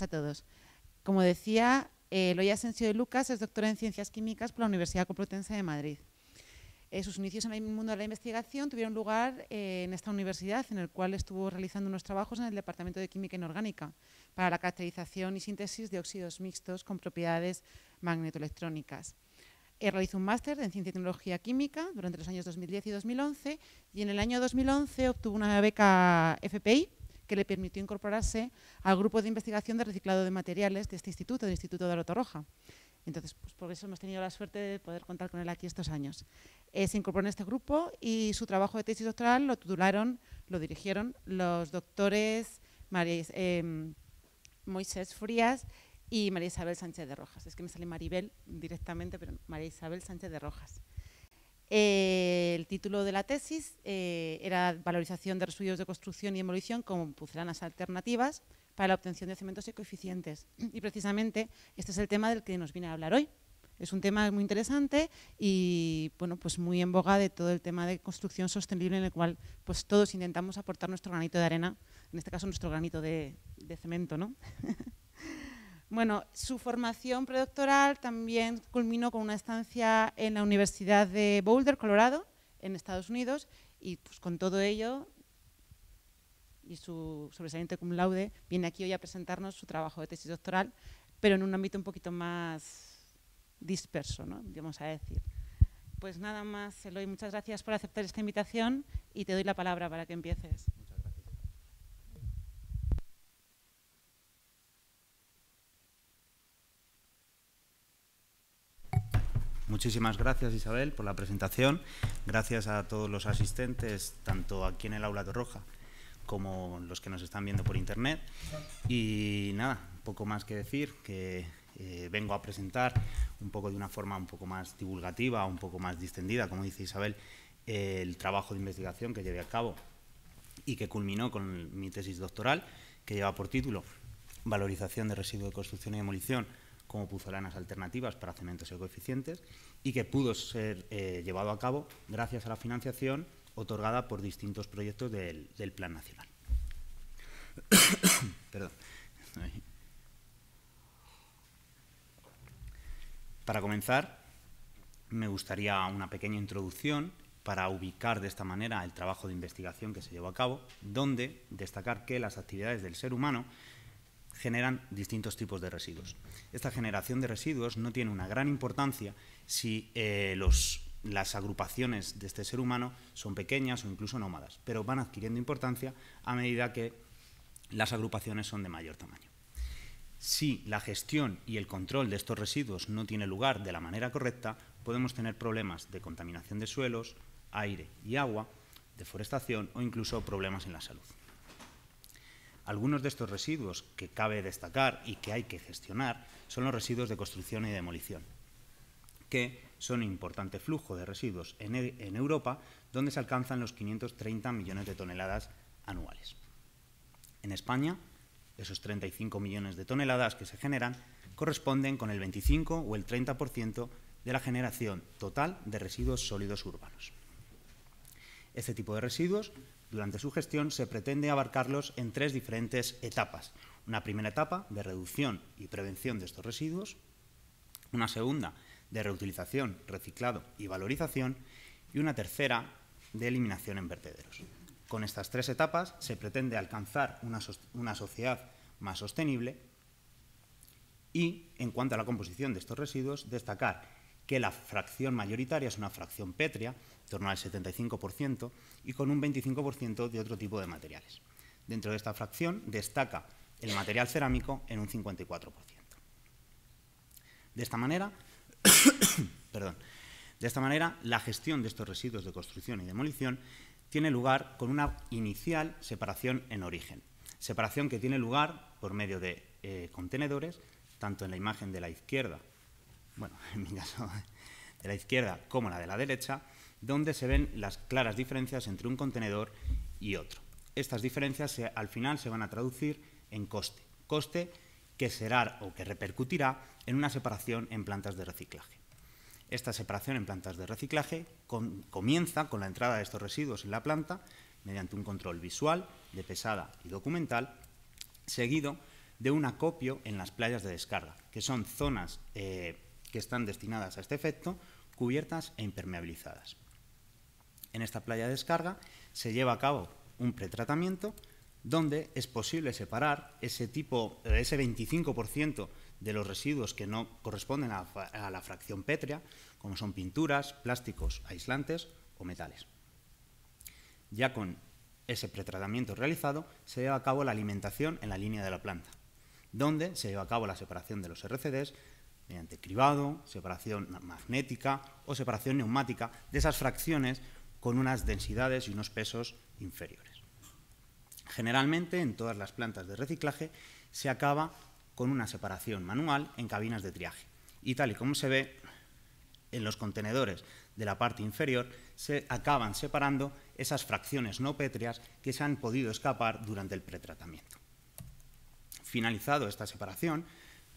a todos. Como decía, eh, Loya Asensio de Lucas es doctora en Ciencias Químicas por la Universidad Complutense de Madrid. Eh, sus inicios en el mundo de la investigación tuvieron lugar eh, en esta universidad, en el cual estuvo realizando unos trabajos en el Departamento de Química Inorgánica para la caracterización y síntesis de óxidos mixtos con propiedades magnetoelectrónicas. Eh, realizó un máster en Ciencia y Tecnología Química durante los años 2010 y 2011 y en el año 2011 obtuvo una beca FPI que le permitió incorporarse al grupo de investigación de reciclado de materiales de este instituto, del Instituto de Roja. Entonces, pues por eso hemos tenido la suerte de poder contar con él aquí estos años. Eh, se incorporó en este grupo y su trabajo de tesis doctoral lo titularon, lo dirigieron los doctores María, eh, Moisés Frías y María Isabel Sánchez de Rojas. Es que me sale Maribel directamente, pero María Isabel Sánchez de Rojas. Eh, el título de la tesis eh, era Valorización de residuos de construcción y demolición como pucelanas alternativas para la obtención de cementos ecoeficientes. Y precisamente este es el tema del que nos viene a hablar hoy. Es un tema muy interesante y bueno, pues muy en boga de todo el tema de construcción sostenible en el cual pues todos intentamos aportar nuestro granito de arena, en este caso nuestro granito de, de cemento. ¿no? Bueno, su formación predoctoral también culminó con una estancia en la Universidad de Boulder, Colorado, en Estados Unidos, y pues con todo ello y su sobresaliente cum laude viene aquí hoy a presentarnos su trabajo de tesis doctoral, pero en un ámbito un poquito más disperso, ¿no? vamos a decir. Pues nada más, Eloy, muchas gracias por aceptar esta invitación y te doy la palabra para que empieces. Muchísimas gracias Isabel por la presentación. Gracias a todos los asistentes, tanto aquí en el Aula de Roja como los que nos están viendo por internet. Y nada, poco más que decir, que eh, vengo a presentar un poco de una forma un poco más divulgativa, un poco más distendida, como dice Isabel, el trabajo de investigación que llevé a cabo y que culminó con mi tesis doctoral, que lleva por título Valorización de residuos de construcción y demolición como puzolanas alternativas para cementos ecoeficientes y que pudo ser eh, llevado a cabo gracias a la financiación otorgada por distintos proyectos del, Plan Nacional. Para comenzar, me gustaría una pequeña introducción para ubicar de esta manera el trabajo de investigación que se llevó a cabo, donde destacar que las actividades del ser humano generan distintos tipos de residuos. Esta generación de residuos no tiene una gran importancia si eh, las agrupaciones de este ser humano son pequeñas o incluso nómadas, pero van adquiriendo importancia a medida que las agrupaciones son de mayor tamaño. Si la gestión y el control de estos residuos no tiene lugar de la manera correcta, podemos tener problemas de contaminación de suelos, aire y agua, deforestación o incluso problemas en la salud. Algunos de estos residuos que cabe destacar y que hay que gestionar son los residuos de construcción y demolición, que son un importante flujo de residuos en, e, Europa, donde se alcanzan los 530 millones de toneladas anuales. En España, esos 35 millones de toneladas que se generan corresponden con el 25 o el 30% de la generación total de residuos sólidos urbanos. Este tipo de residuos durante su gestión se pretende abarcarlos en tres diferentes etapas. Una primera etapa de reducción y prevención de estos residuos, una segunda de reutilización, reciclado y valorización y una tercera de eliminación en vertederos. Con estas tres etapas se pretende alcanzar una, sociedad más sostenible y, en cuanto a la composición de estos residuos, destacar que la fracción mayoritaria es una fracción pétrea, torno al 75%, y con un 25% de otro tipo de materiales. Dentro de esta fracción destaca el material cerámico en un 54%. De esta manera, perdón, de esta manera, la gestión de estos residuos de construcción y demolición tiene lugar con una inicial separación en origen. Separación que tiene lugar por medio de eh, contenedores, tanto en la imagen de la izquierda bueno, en mi caso, de la izquierda como la de la derecha, donde se ven las claras diferencias entre un contenedor y otro. Estas diferencias al final se van a traducir en coste, coste que será o que repercutirá en una separación en plantas de reciclaje. Esta separación en plantas de reciclaje comienza con la entrada de estos residuos en la planta mediante un control visual, de pesada y documental, seguido de un acopio en las playas de descarga, que son zonas eh, que están destinadas a este efecto, cubiertas e impermeabilizadas. En esta playa de descarga se lleva a cabo un pretratamiento donde es posible separar ese tipo, ese 25% de los residuos que no corresponden a, a la fracción pétrea, como son pinturas, plásticos, aislantes o metales. Ya con ese pretratamiento realizado, se lleva a cabo la alimentación en la línea de la planta, donde se lleva a cabo la separación de los RCDs mediante cribado, separación magnética o separación neumática de esas fracciones con unas densidades y unos pesos inferiores. Generalmente, en todas las plantas de reciclaje, se acaba con una separación manual en cabinas de triaje. Y tal y como se ve en los contenedores de la parte inferior, se acaban separando esas fracciones no pétreas que se han podido escapar durante el pretratamiento. Finalizado esta separación,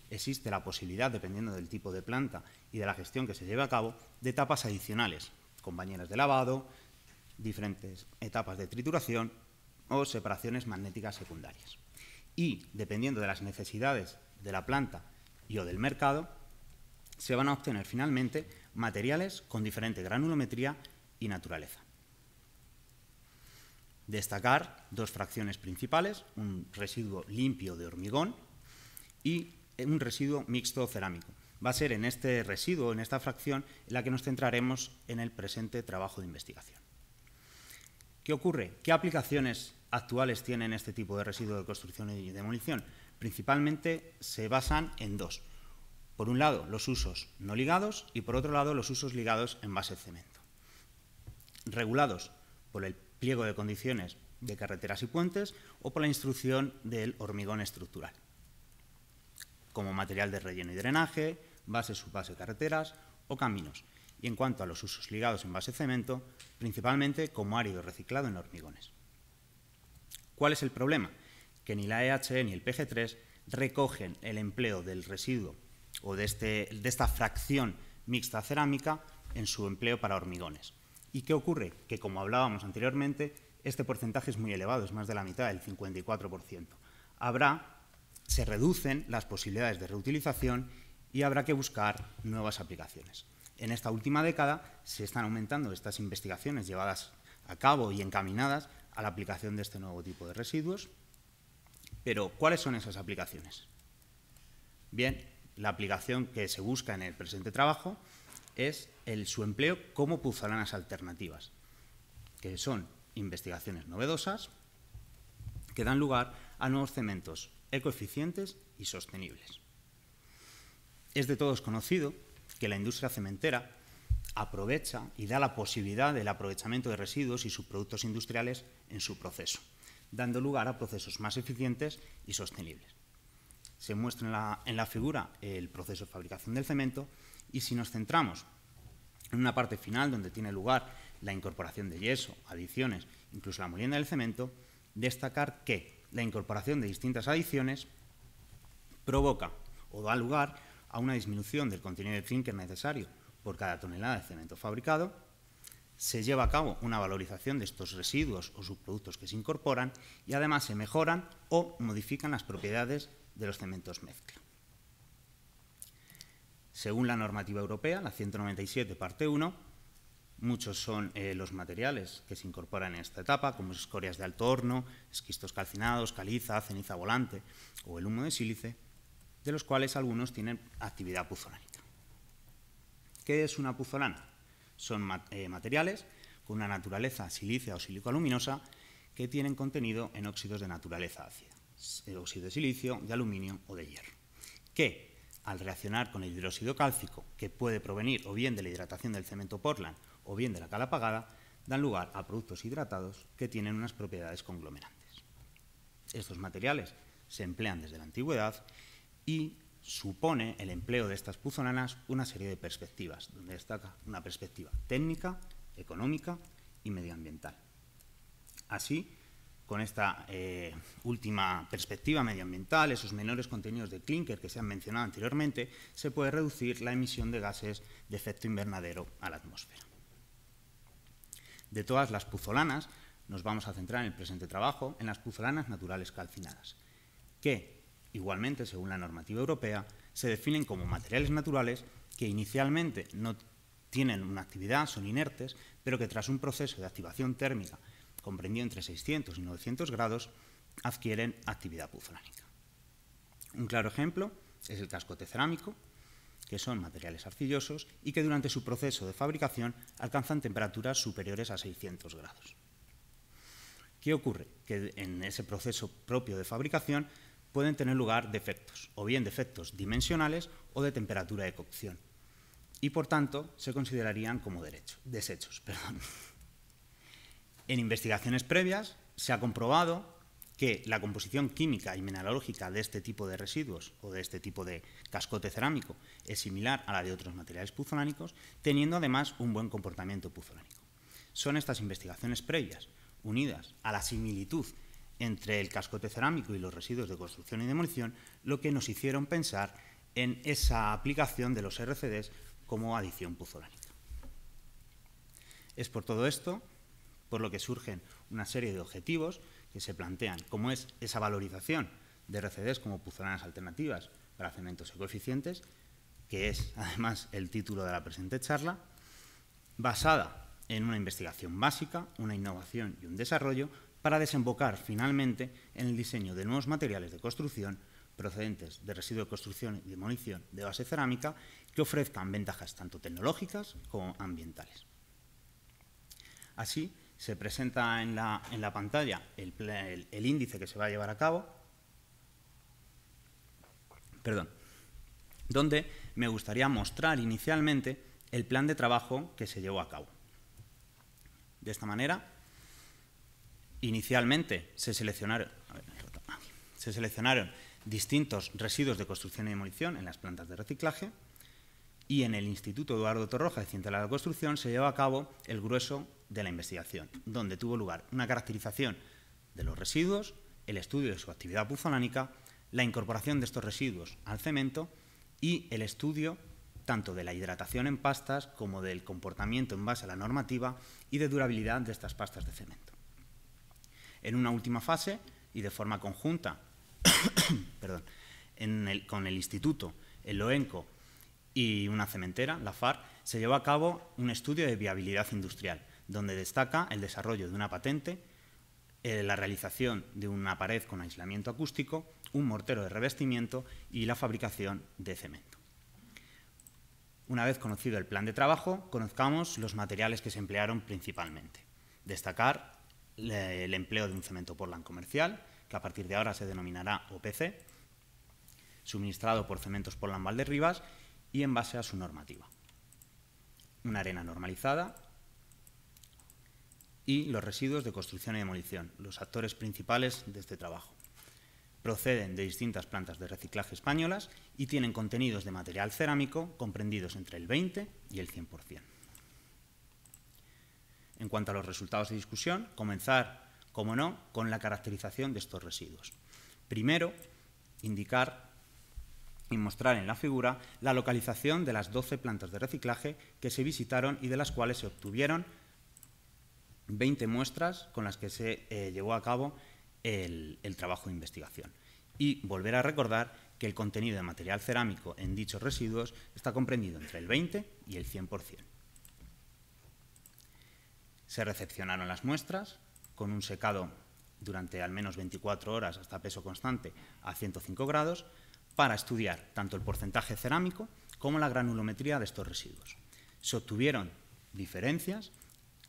existe la posibilidad, dependiendo del tipo de planta y de la gestión que se lleve a cabo, de etapas adicionales, compañeras de lavado, diferentes etapas de trituración o separaciones magnéticas secundarias. Y, dependiendo de las necesidades de la planta y o del mercado, se van a obtener finalmente materiales con diferente granulometría y naturaleza. Destacar dos fracciones principales, un residuo limpio de hormigón y un residuo mixto cerámico. Va a ser en este residuo, en esta fracción, en la que nos centraremos en el presente trabajo de investigación. ¿Qué ocurre? ¿Qué aplicaciones actuales tienen este tipo de residuo de construcción y demolición? Principalmente se basan en dos. Por un lado, los usos no ligados y por otro lado, los usos ligados en base de cemento. Regulados por el pliego de condiciones de carreteras y puentes o por la instrucción del hormigón estructural, como material de relleno y drenaje, base subbase carreteras o caminos. Y en cuanto a los usos ligados en base cemento, principalmente como árido reciclado en hormigones. ¿Cuál es el problema? Que ni la EHE ni el PG3 recogen el empleo del residuo o de, este, de esta fracción mixta cerámica en su empleo para hormigones. ¿Y qué ocurre? Que, como hablábamos anteriormente, este porcentaje es muy elevado, es más de la mitad, el 54%. Habrá, se reducen las posibilidades de reutilización y habrá que buscar nuevas aplicaciones. En esta última década se están aumentando estas investigaciones llevadas a cabo y encaminadas a la aplicación de este nuevo tipo de residuos. Pero, ¿cuáles son esas aplicaciones? Bien, la aplicación que se busca en el presente trabajo es el, su empleo como puzolanas alternativas, que son investigaciones novedosas que dan lugar a nuevos cementos ecoeficientes y sostenibles. Es de todos conocido que la industria cementera aprovecha y da la posibilidad del aprovechamiento de residuos y subproductos industriales en su proceso, dando lugar a procesos más eficientes y sostenibles. Se muestra en la, figura el proceso de fabricación del cemento y si nos centramos en una parte final donde tiene lugar la incorporación de yeso, adiciones, incluso la molienda del cemento, destacar que la incorporación de distintas adiciones provoca o da lugar a una disminución del contenido de clinker necesario por cada tonelada de cemento fabricado, se lleva a cabo una valorización de estos residuos o subproductos que se incorporan y además se mejoran o modifican las propiedades de los cementos mezcla. Según la normativa europea, la 197, parte 1, muchos son eh, los materiales que se incorporan en esta etapa, como escorias de alto horno, esquistos calcinados, caliza, ceniza volante o el humo de sílice, de los cuales algunos tienen actividad puzolánica. ¿Qué es una puzolana? Son eh, materiales con una naturaleza silícea o sílico-aluminosa que tienen contenido en óxidos de naturaleza ácida óxido de silicio, de aluminio o de hierro, que al reaccionar con el hidróxido cálcico, que puede provenir o bien de la hidratación del cemento Portland o bien de la cal apagada, dan lugar a productos hidratados que tienen unas propiedades conglomerantes. Estos materiales se emplean desde la antigüedad y supone el empleo de estas puzolanas una serie de perspectivas, donde destaca una perspectiva técnica, económica y medioambiental. Así, con esta eh, última perspectiva medioambiental, esos menores contenidos de clinker que se han mencionado anteriormente, se puede reducir la emisión de gases de efecto invernadero a la atmósfera. De todas las puzolanas, nos vamos a centrar en el presente trabajo en las puzolanas naturales calcinadas, que Igualmente, según la normativa europea, se definen como materiales naturales que inicialmente no tienen una actividad, son inertes, pero que tras un proceso de activación térmica comprendido entre 600 y 900 grados, adquieren actividad puzolánica. Un claro ejemplo es el cascote cerámico, que son materiales arcillosos y que durante su proceso de fabricación alcanzan temperaturas superiores a 600 grados. ¿Qué ocurre? Que en ese proceso propio de fabricación pueden tener lugar defectos, o bien defectos dimensionales o de temperatura de cocción, y por tanto se considerarían como desechos. En investigaciones previas se ha comprobado que la composición química y mineralógica de este tipo de residuos o de este tipo de cascote cerámico es similar a la de otros materiales puzolánicos, teniendo además un buen comportamiento puzolánico. Son estas investigaciones previas, unidas a la similitud entre el cascote cerámico y los residuos de construcción y demolición, lo que nos hicieron pensar en esa aplicación de los RCDs como adición puzolánica. Es por todo esto por lo que surgen una serie de objetivos que se plantean, como es esa valorización de RCDs como puzolanas alternativas para cementos ecoeficientes, que es además el título de la presente charla, basada en una investigación básica, una innovación y un desarrollo para desembocar finalmente en el diseño de nuevos materiales de construcción procedentes de residuos de construcción y demolición de base cerámica que ofrezcan ventajas tanto tecnológicas como ambientales. Así, se presenta en la, pantalla el, índice que se va a llevar a cabo, perdón, donde me gustaría mostrar inicialmente el plan de trabajo que se llevó a cabo. De esta manera, inicialmente se seleccionaron, se seleccionaron distintos residuos de construcción y demolición en las plantas de reciclaje y en el Instituto Eduardo Torroja de Ciencia de la Construcción se llevó a cabo el grueso de la investigación, donde tuvo lugar una caracterización de los residuos, el estudio de su actividad puzolánica, la incorporación de estos residuos al cemento y el estudio tanto de la hidratación en pastas como del comportamiento en base a la normativa y de durabilidad de estas pastas de cemento. En una última fase y de forma conjunta con el Instituto, el OENCO y una cementera, la FAR, se llevó a cabo un estudio de viabilidad industrial, donde destaca el desarrollo de una patente, eh, la realización de una pared con aislamiento acústico, un mortero de revestimiento y la fabricación de cemento. Una vez conocido el plan de trabajo, conozcamos los materiales que se emplearon principalmente. Destacar el empleo de un cemento Portland comercial, que a partir de ahora se denominará OPC, suministrado por Cementos Portland Valderribas y en base a su normativa. Una arena normalizada y los residuos de construcción y demolición, los actores principales de este trabajo. Proceden de distintas plantas de reciclaje españolas y tienen contenidos de material cerámico comprendidos entre el 20 y el 100%. En cuanto a los resultados de discusión, comenzar, como no, con la caracterización de estos residuos. Primero, indicar y mostrar en la figura la localización de las 12 plantas de reciclaje que se visitaron y de las cuales se obtuvieron 20 muestras con las que se eh, llevó a cabo el, trabajo de investigación. Y volver a recordar que el contenido de material cerámico en dichos residuos está comprendido entre el 20 y el 100%. Se recepcionaron las muestras con un secado durante al menos 24 horas hasta peso constante a 105 grados para estudiar tanto el porcentaje cerámico como la granulometría de estos residuos. Se obtuvieron diferencias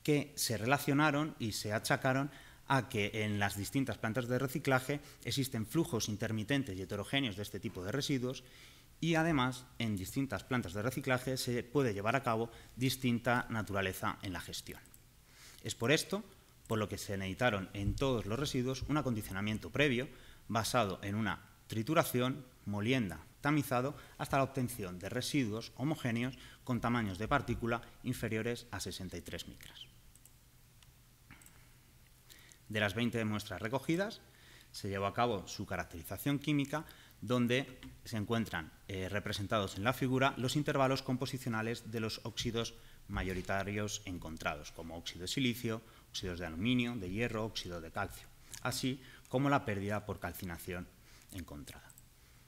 que se relacionaron y se achacaron a que en las distintas plantas de reciclaje existen flujos intermitentes y heterogéneos de este tipo de residuos y además en distintas plantas de reciclaje se puede llevar a cabo distinta naturaleza en la gestión. Es por esto por lo que se necesitaron en todos los residuos un acondicionamiento previo basado en una trituración, molienda, tamizado hasta la obtención de residuos homogéneos con tamaños de partícula inferiores a 63 micras. De las 20 muestras recogidas, se llevó a cabo su caracterización química, donde se encuentran eh, representados en la figura los intervalos composicionales de los óxidos mayoritarios encontrados, como óxido de silicio, óxidos de aluminio, de hierro, óxido de calcio, así como la pérdida por calcinación encontrada.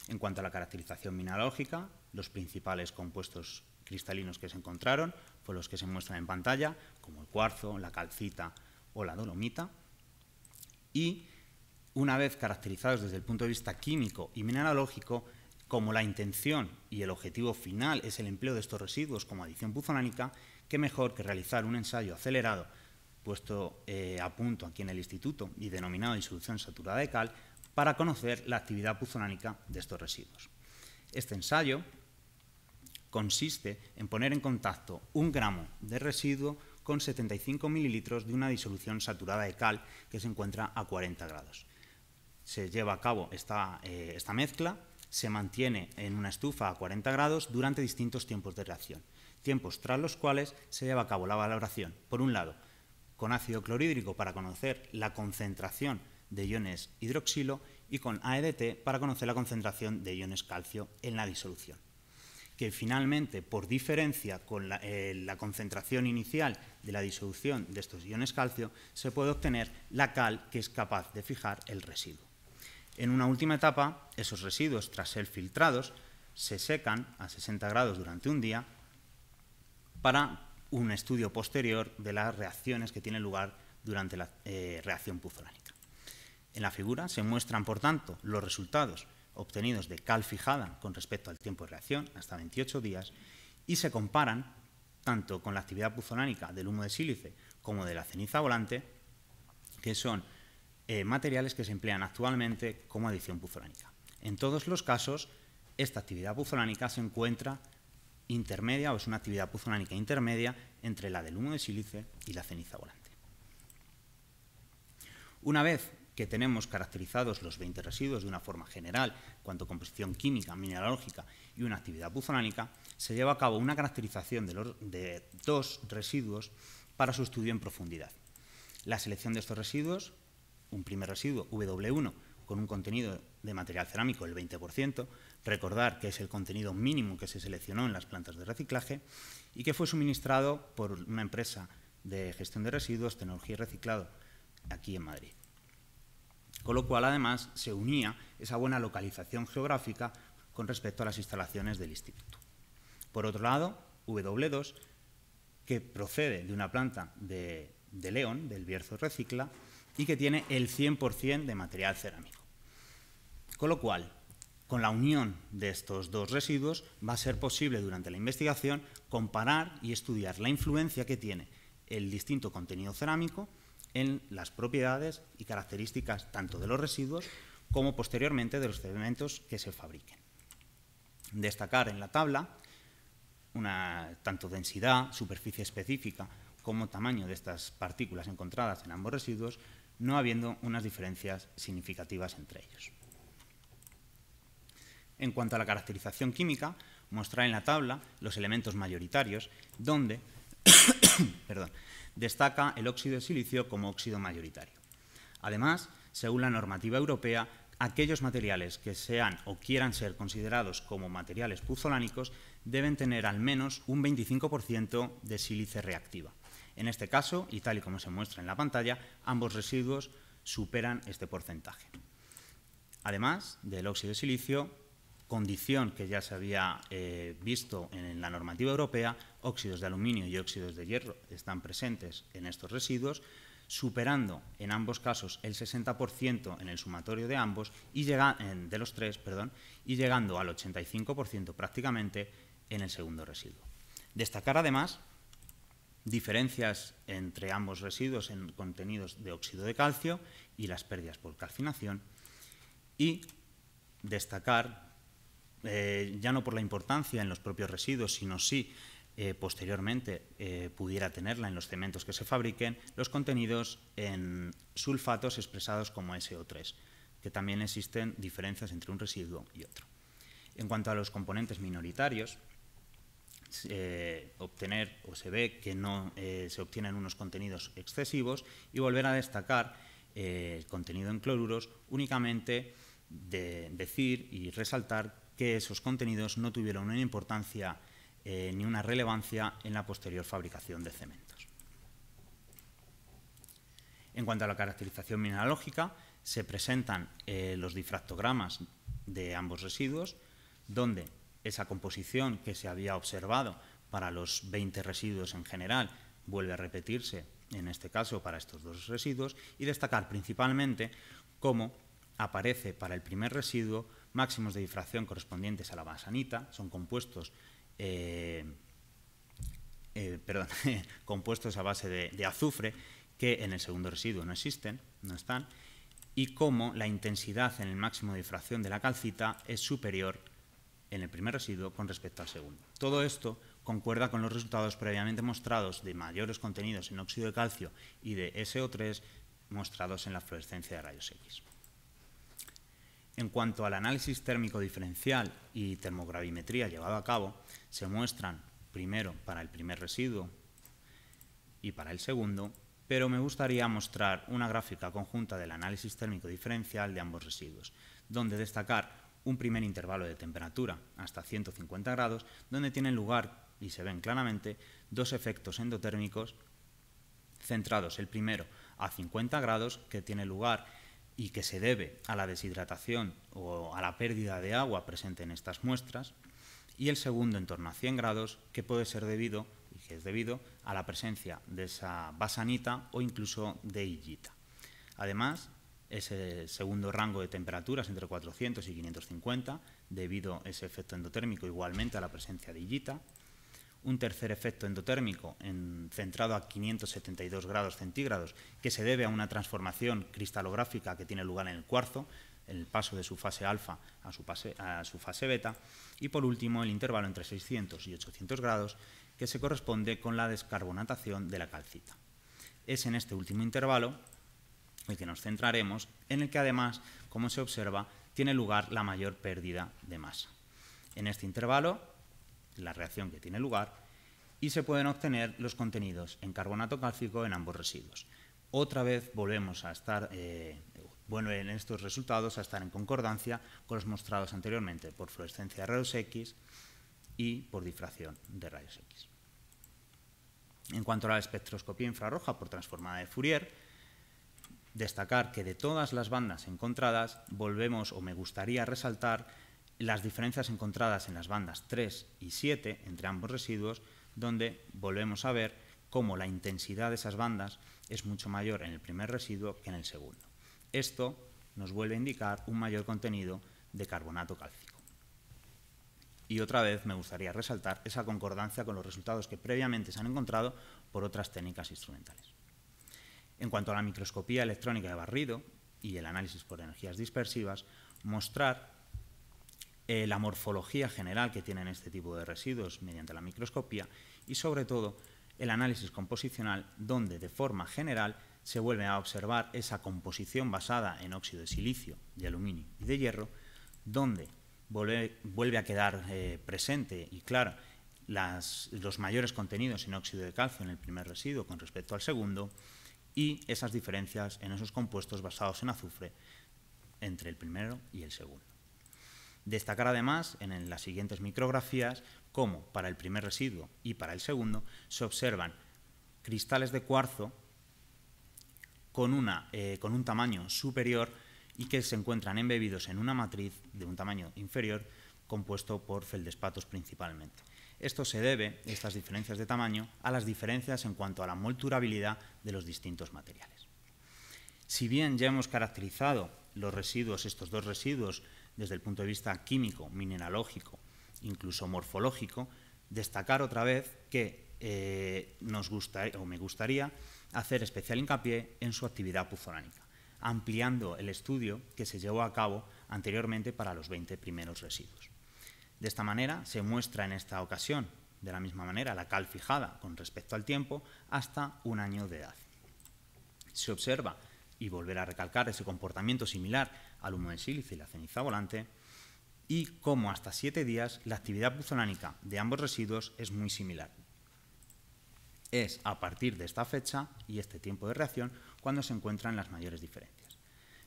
En cuanto a la caracterización mineralógica, los principales compuestos cristalinos que se encontraron fueron los que se muestran en pantalla, como el cuarzo, la calcita o la dolomita. Y una vez caracterizados desde el punto de vista químico y mineralógico, como la intención y el objetivo final es el empleo de estos residuos como adición puzolánica, qué mejor que realizar un ensayo acelerado puesto eh, a punto aquí en el instituto y denominado disolución saturada de cal para conocer la actividad puzolánica de estos residuos. Este ensayo consiste en poner en contacto un gramo de residuo con 75 mililitros de una disolución saturada de cal que se encuentra a 40 grados. Se lleva a cabo esta, eh, esta mezcla, se mantiene en una estufa a 40 grados durante distintos tiempos de reacción, tiempos tras los cuales se lleva a cabo la valoración, por un lado, con ácido clorhídrico para conocer la concentración de iones hidroxilo y con AEDT para conocer la concentración de iones calcio en la disolución. Que finalmente, por diferencia con la, eh, la, concentración inicial de la disolución de estos iones calcio, se puede obtener la cal que es capaz de fijar el residuo. En una última etapa, esos residuos, tras ser filtrados, se secan a 60 grados durante un día para un estudio posterior de las reacciones que tienen lugar durante la eh, reacción puzolánica. En la figura se muestran, por tanto, los resultados obtenidos de cal fijada con respecto al tiempo de reacción, hasta 28 días, y se comparan tanto con la actividad puzolánica del humo de sílice como de la ceniza volante, que son eh, materiales que se emplean actualmente como adición puzolánica. En todos los casos, esta actividad puzolánica se encuentra intermedia o es una actividad puzolánica intermedia entre la del humo de sílice y la ceniza volante. Una vez que tenemos caracterizados los 20 residuos de una forma general, cuanto a composición química, mineralógica y una actividad puzolánica, se lleva a cabo una caracterización de dos residuos para su estudio en profundidad. La selección de estos residuos, un primer residuo W1 con un contenido de material cerámico del 20%, recordar que es el contenido mínimo que se seleccionó en las plantas de reciclaje y que fue suministrado por una empresa de gestión de residuos, tecnología y reciclado, aquí en Madrid. Con lo cual, además, se unía esa buena localización geográfica con respecto a las instalaciones del instituto. Por otro lado, W2, que procede de una planta de, de León, del Bierzo Recicla, y que tiene el 100% de material cerámico. Con lo cual, con la unión de estos dos residuos va a ser posible durante la investigación comparar y estudiar la influencia que tiene el distinto contenido cerámico en las propiedades y características tanto de los residuos como posteriormente de los cementos que se fabriquen. Destacar en la tabla una, tanto densidad, superficie específica como tamaño de estas partículas encontradas en ambos residuos, no habiendo unas diferencias significativas entre ellos. En cuanto a la caracterización química, muestra en la tabla los elementos mayoritarios, donde destaca el óxido de silicio como óxido mayoritario. Además, según la normativa europea, aquellos materiales que sean o quieran ser considerados como materiales puzolánicos deben tener al menos un 25% de sílice reactiva. En este caso, y tal y como se muestra en la pantalla, ambos residuos superan este porcentaje. Además del óxido de silicio, condición que ya se había eh, visto en la normativa europea, óxidos de aluminio y óxidos de hierro están presentes en estos residuos, superando en ambos casos el 60% en el sumatorio de ambos y llega, de los tres, perdón, y llegando al 85% prácticamente en el segundo residuo. Destacar además diferencias entre ambos residuos en contenidos de óxido de calcio y las pérdidas por calcinación y destacar, eh, ya no por la importancia en los propios residuos, sino sí eh, posteriormente eh, pudiera tenerla en los cementos que se fabriquen, los contenidos en sulfatos expresados como SO3, que también existen diferencias entre un residuo y otro. En cuanto a los componentes minoritarios, eh, obtener o se ve que no eh, se obtienen unos contenidos excesivos y volver a destacar eh, el contenido en cloruros únicamente de decir y resaltar que esos contenidos no tuvieron una importancia ni una relevancia en la posterior fabricación de cementos. En cuanto a la caracterización mineralógica, se presentan los difractogramas de ambos residuos, donde esa composición que se había observado para los 20 residuos en general vuelve a repetirse, en este caso para estos dos residuos, y destacar principalmente cómo aparece para el primer residuo máximos de difracción correspondientes a la basanita, son compuestos, eh, eh, compuestos a base de azufre que en el segundo residuo no existen, no están, y cómo la intensidad en el máximo de difracción de la calcita es superior en el primer residuo con respecto al segundo. Todo esto concuerda con los resultados previamente mostrados de mayores contenidos en óxido de calcio y de SO3 mostrados en la fluorescencia de rayos X. En cuanto al análisis térmico diferencial y termogravimetría llevado a cabo, se muestran primero para el primer residuo y para el segundo pero me gustaría mostrar una gráfica conjunta del análisis térmico diferencial de ambos residuos, donde destacar un primer intervalo de temperatura hasta 150 grados, donde tienen lugar, y se ven claramente, dos efectos endotérmicos centrados. El primero a 50 grados, que tiene lugar y que se debe a la deshidratación o a la pérdida de agua presente en estas muestras, y el segundo en torno a 100 grados, que puede ser debido que es debido a la presencia de esa basanita o incluso de illita. Además, ese segundo rango de temperaturas entre 400 y 550, debido a ese efecto endotérmico igualmente a la presencia de illita. Un tercer efecto endotérmico centrado a 572 grados centígrados, que se debe a una transformación cristalográfica que tiene lugar en el cuarzo, el paso de su fase alfa a su, a su fase beta. Y por último, el intervalo entre 600 y 800 grados, que se corresponde con la descarbonatación de la calcita. Es en este último intervalo el que nos centraremos, en el que además, como se observa, tiene lugar la mayor pérdida de masa. En este intervalo, la reacción que tiene lugar, y se pueden obtener los contenidos en carbonato cálcico en ambos residuos. Otra vez volvemos a estar, eh, bueno, en estos resultados a estar en concordancia con los mostrados anteriormente por fluorescencia de rayos X y por difracción de rayos X. En cuanto a la espectroscopía infrarroja por transformada de Fourier, destacar que de todas las bandas encontradas volvemos o me gustaría resaltar las diferencias encontradas en las bandas 3 y 7 entre ambos residuos, donde volvemos a ver cómo la intensidad de esas bandas es mucho mayor en el primer residuo que en el segundo. Esto nos vuelve a indicar un mayor contenido de carbonato cálcico. Y otra vez me gustaría resaltar esa concordancia con los resultados que previamente se han encontrado por otras técnicas instrumentales. En cuanto a la microscopía electrónica de barrido y el análisis por energías dispersivas, mostrar eh, la morfología general que tienen este tipo de residuos mediante la microscopía y sobre todo el análisis composicional donde de forma general se vuelve a observar esa composición basada en óxido de silicio, de aluminio y de hierro, donde vuelve, a quedar eh, presente y claro los mayores contenidos en óxido de calcio en el primer residuo con respecto al segundo y esas diferencias en esos compuestos basados en azufre entre el primero y el segundo. Destacar además en las siguientes micrografías cómo para el primer residuo y para el segundo se observan cristales de cuarzo con, una, eh, con un tamaño superior y que se encuentran embebidos en una matriz de un tamaño inferior compuesto por feldespatos principalmente. Esto se debe, estas diferencias de tamaño, a las diferencias en cuanto a la molturabilidad de los distintos materiales. Si bien ya hemos caracterizado los residuos, estos dos residuos, desde el punto de vista químico, mineralógico, incluso morfológico, destacar otra vez que eh, nos gusta, o me gustaría hacer especial hincapié en su actividad puzolánica ampliando el estudio que se llevó a cabo anteriormente para los 20 primeros residuos. De esta manera se muestra en esta ocasión, de la misma manera, la cal fijada con respecto al tiempo hasta un año de edad. Se observa, y volver a recalcar ese comportamiento similar al humo de sílice y la ceniza volante, y cómo hasta siete días la actividad puzolánica de ambos residuos es muy similar. Es a partir de esta fecha y este tiempo de reacción cuando se encuentran las mayores diferencias,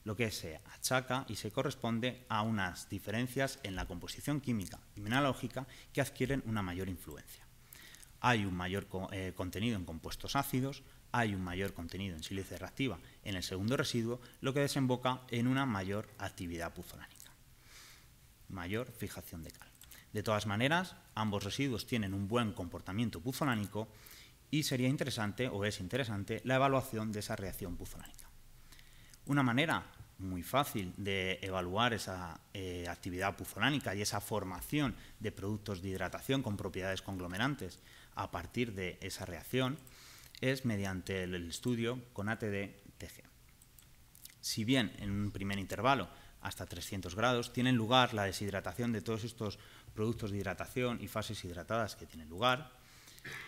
lo que se achaca y se corresponde a unas diferencias en la composición química y mineralógica que adquieren una mayor influencia. Hay un mayor eh, contenido en compuestos ácidos, hay un mayor contenido en sílice reactiva en el segundo residuo, lo que desemboca en una mayor actividad puzolánica. mayor fijación de cal. De todas maneras, ambos residuos tienen un buen comportamiento puzolánico y sería interesante, o es interesante, la evaluación de esa reacción puzolánica. Una manera muy fácil de evaluar esa eh, actividad puzolánica y esa formación de productos de hidratación con propiedades conglomerantes a partir de esa reacción es mediante el estudio con ATD-TG. Si bien en un primer intervalo hasta 300 grados tiene lugar la deshidratación de todos estos productos de hidratación y fases hidratadas que tienen lugar,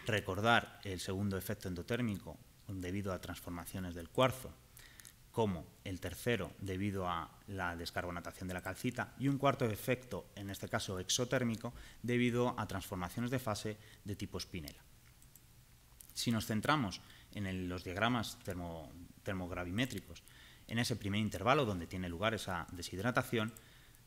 recordar el segundo efecto endotérmico debido a transformaciones del cuarzo, como el tercero debido a la descarbonatación de la calcita y un cuarto efecto, en este caso exotérmico, debido a transformaciones de fase de tipo espinela. Si nos centramos en los diagramas termogravimétricos, en ese primer intervalo donde tiene lugar esa deshidratación,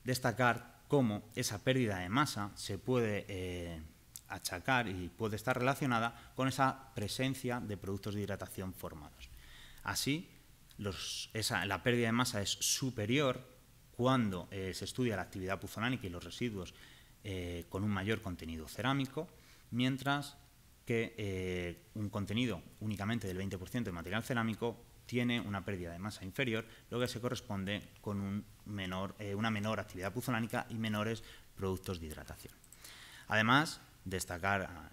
destacar cómo esa pérdida de masa se puede eh, achacar y puede estar relacionada con esa presencia de productos de hidratación formados. Así, la pérdida de masa es superior cuando eh, se estudia la actividad puzonánica y los residuos eh, con un mayor contenido cerámico, mientras que eh, un contenido únicamente del 20% de material cerámico tiene una pérdida de masa inferior, lo que se corresponde con una menor actividad puzolánica y menores productos de hidratación. Además, destacar ah,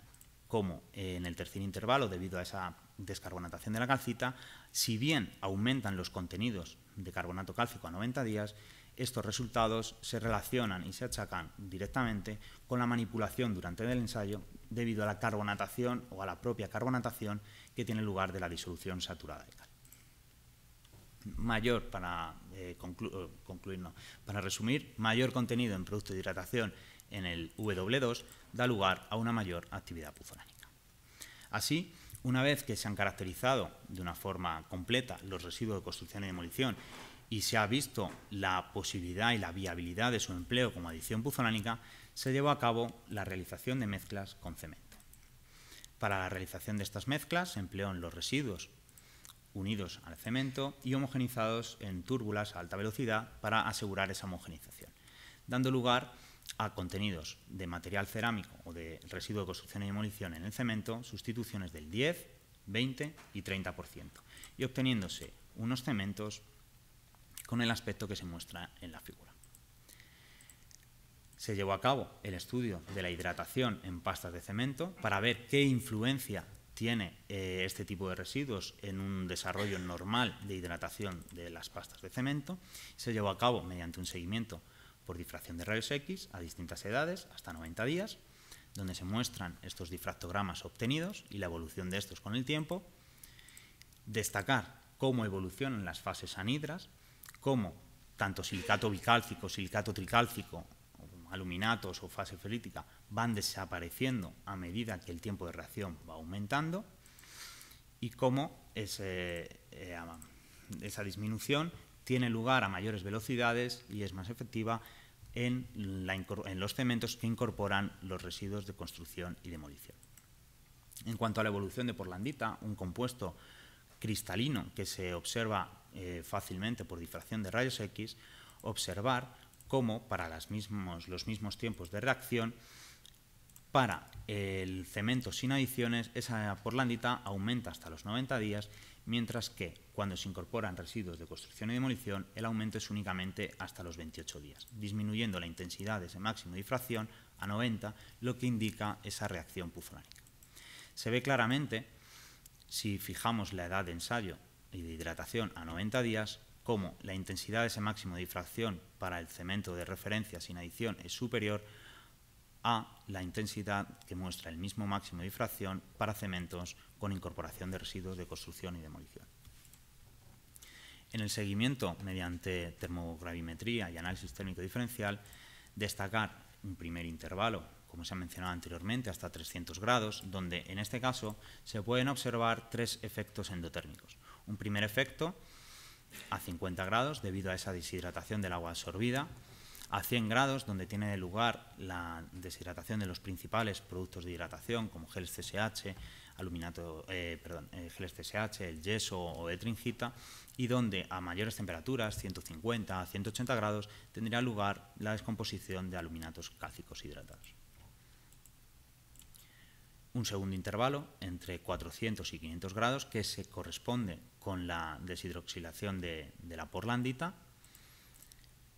cómo en el tercer intervalo, debido a esa descarbonatación de la calcita, si bien aumentan los contenidos de carbonato cálcico a 90 días, estos resultados se relacionan y se achacan directamente con la manipulación durante el ensayo debido a la carbonatación o a la propia carbonatación que tiene lugar de la disolución saturada de cal. Mayor, para eh, eh, concluir, para resumir, mayor contenido en producto de hidratación en el W2 da lugar a una mayor actividad puzolánica. Así, una vez que se han caracterizado de una forma completa los residuos de construcción y demolición y se ha visto la posibilidad y la viabilidad de su empleo como adición puzolánica, se llevó a cabo la realización de mezclas con cemento. Para la realización de estas mezclas se empleó los residuos unidos al cemento y homogenizados en túrbulas a alta velocidad para asegurar esa homogenización, dando lugar a contenidos de material cerámico o de residuo de construcción y demolición en el cemento, sustituciones del 10, 20 y 30%, y obteniéndose unos cementos con el aspecto que se muestra en la figura. Se llevó a cabo el estudio de la hidratación en pastas de cemento para ver qué influencia tiene eh, este tipo de residuos en un desarrollo normal de hidratación de las pastas de cemento. Se llevó a cabo mediante un seguimiento por difracción de rayos X a distintas edades, hasta 90 días, donde se muestran estos difractogramas obtenidos y la evolución de estos con el tiempo, destacar cómo evolucionan las fases anhidras, cómo tanto silicato bicálcico, silicato tricálcico, aluminatos o fase felítica van desapareciendo a medida que el tiempo de reacción va aumentando y cómo eh, esa disminución tiene lugar a mayores velocidades y es más efectiva en, los cementos que incorporan los residuos de construcción y demolición. En cuanto a la evolución de porlandita, un compuesto cristalino que se observa eh, fácilmente por difracción de rayos X, observar cómo para los mismos tiempos de reacción, para el cemento sin adiciones, esa porlandita aumenta hasta los 90 días mientras que cuando se incorporan residuos de construcción y demolición, el aumento es únicamente hasta los 28 días, disminuyendo la intensidad de ese máximo de difracción a 90, lo que indica esa reacción puzolánica. Se ve claramente, si fijamos la edad de ensayo y de hidratación a 90 días, cómo la intensidad de ese máximo de difracción para el cemento de referencia sin adición es superior a la intensidad que muestra el mismo máximo de difracción para cementos con incorporación de residuos de construcción y demolición. En el seguimiento mediante termogravimetría y análisis térmico diferencial, destacar un primer intervalo, como se ha mencionado anteriormente, hasta 300 grados, donde en este caso se pueden observar tres efectos endotérmicos. Un primer efecto a 50 grados debido a esa deshidratación del agua absorbida, a 100 grados, donde tiene lugar la deshidratación de los principales productos de hidratación, como geles CSH, aluminato, eh, perdón, el geles TSH, el yeso o etringita, y donde a mayores temperaturas, 150 a 180 grados, tendría lugar la descomposición de aluminatos cálcicos hidratados. Un segundo intervalo entre 400 y 500 grados que se corresponde con la deshidroxilación de, de la porlandita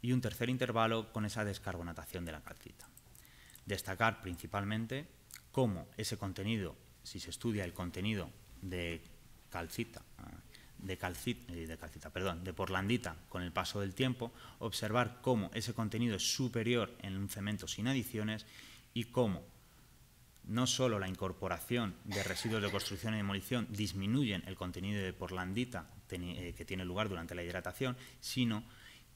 y un tercer intervalo con esa descarbonatación de la calcita. Destacar principalmente cómo ese contenido, si se estudia el contenido de calcita, de calcita, eh, de calcita, perdón, de porlandita con el paso del tiempo, observar cómo ese contenido es superior en un cemento sin adiciones y cómo no solo la incorporación de residuos de construcción y demolición disminuyen el contenido de porlandita eh, que tiene lugar durante la hidratación, sino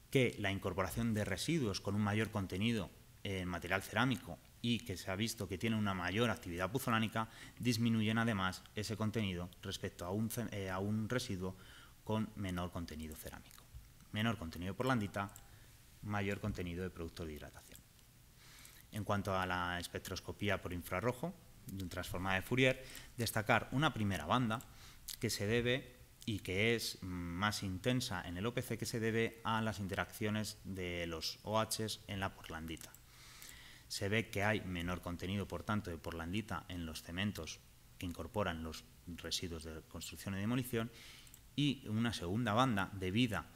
que la incorporación de residuos con un mayor contenido en material cerámico y que se ha visto que tiene una mayor actividad puzolánica, disminuyen además ese contenido respecto a un, eh, a un residuo con menor contenido cerámico. Menor contenido por landita, mayor contenido de productos de hidratación. En cuanto a la espectroscopía por infrarrojo, transformada de Fourier, destacar una primera banda que se debe y que es más intensa en el OPC que se debe a las interacciones de los OHs en la porlandita se ve que hay menor contenido, por tanto, de porlandita en los cementos que incorporan los residuos de construcción y demolición y una segunda banda, debida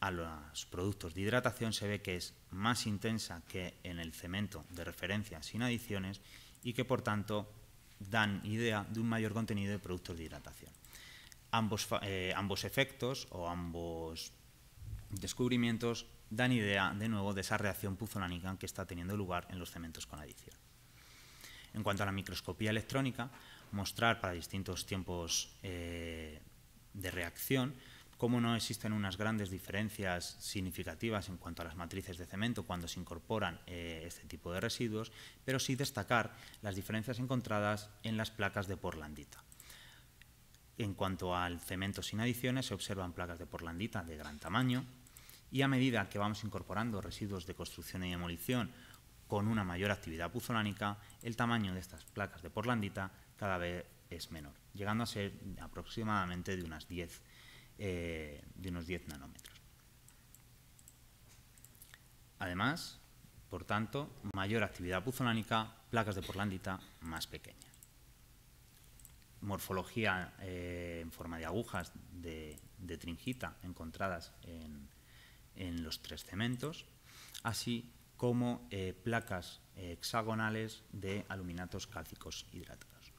a los productos de hidratación, se ve que es más intensa que en el cemento de referencia sin adiciones y que, por tanto, dan idea de un mayor contenido de productos de hidratación. Ambos, eh, ambos efectos o ambos descubrimientos dan idea de nuevo de esa reacción puzolánica que está teniendo lugar en los cementos con adición. En cuanto a la microscopía electrónica, mostrar para distintos tiempos eh, de reacción cómo no existen unas grandes diferencias significativas en cuanto a las matrices de cemento cuando se incorporan eh, este tipo de residuos, pero sí destacar las diferencias encontradas en las placas de porlandita. En cuanto al cemento sin adiciones, se observan placas de porlandita de gran tamaño, y a medida que vamos incorporando residuos de construcción y demolición con una mayor actividad puzolánica, el tamaño de estas placas de porlandita cada vez es menor, llegando a ser aproximadamente de, unas 10, eh, de unos 10 nanómetros. Además, por tanto, mayor actividad puzolánica, placas de porlandita más pequeñas. Morfología eh, en forma de agujas de, de tringita encontradas en, los tres cementos, así como eh, placas eh, hexagonales de aluminatos cálcicos hidratados.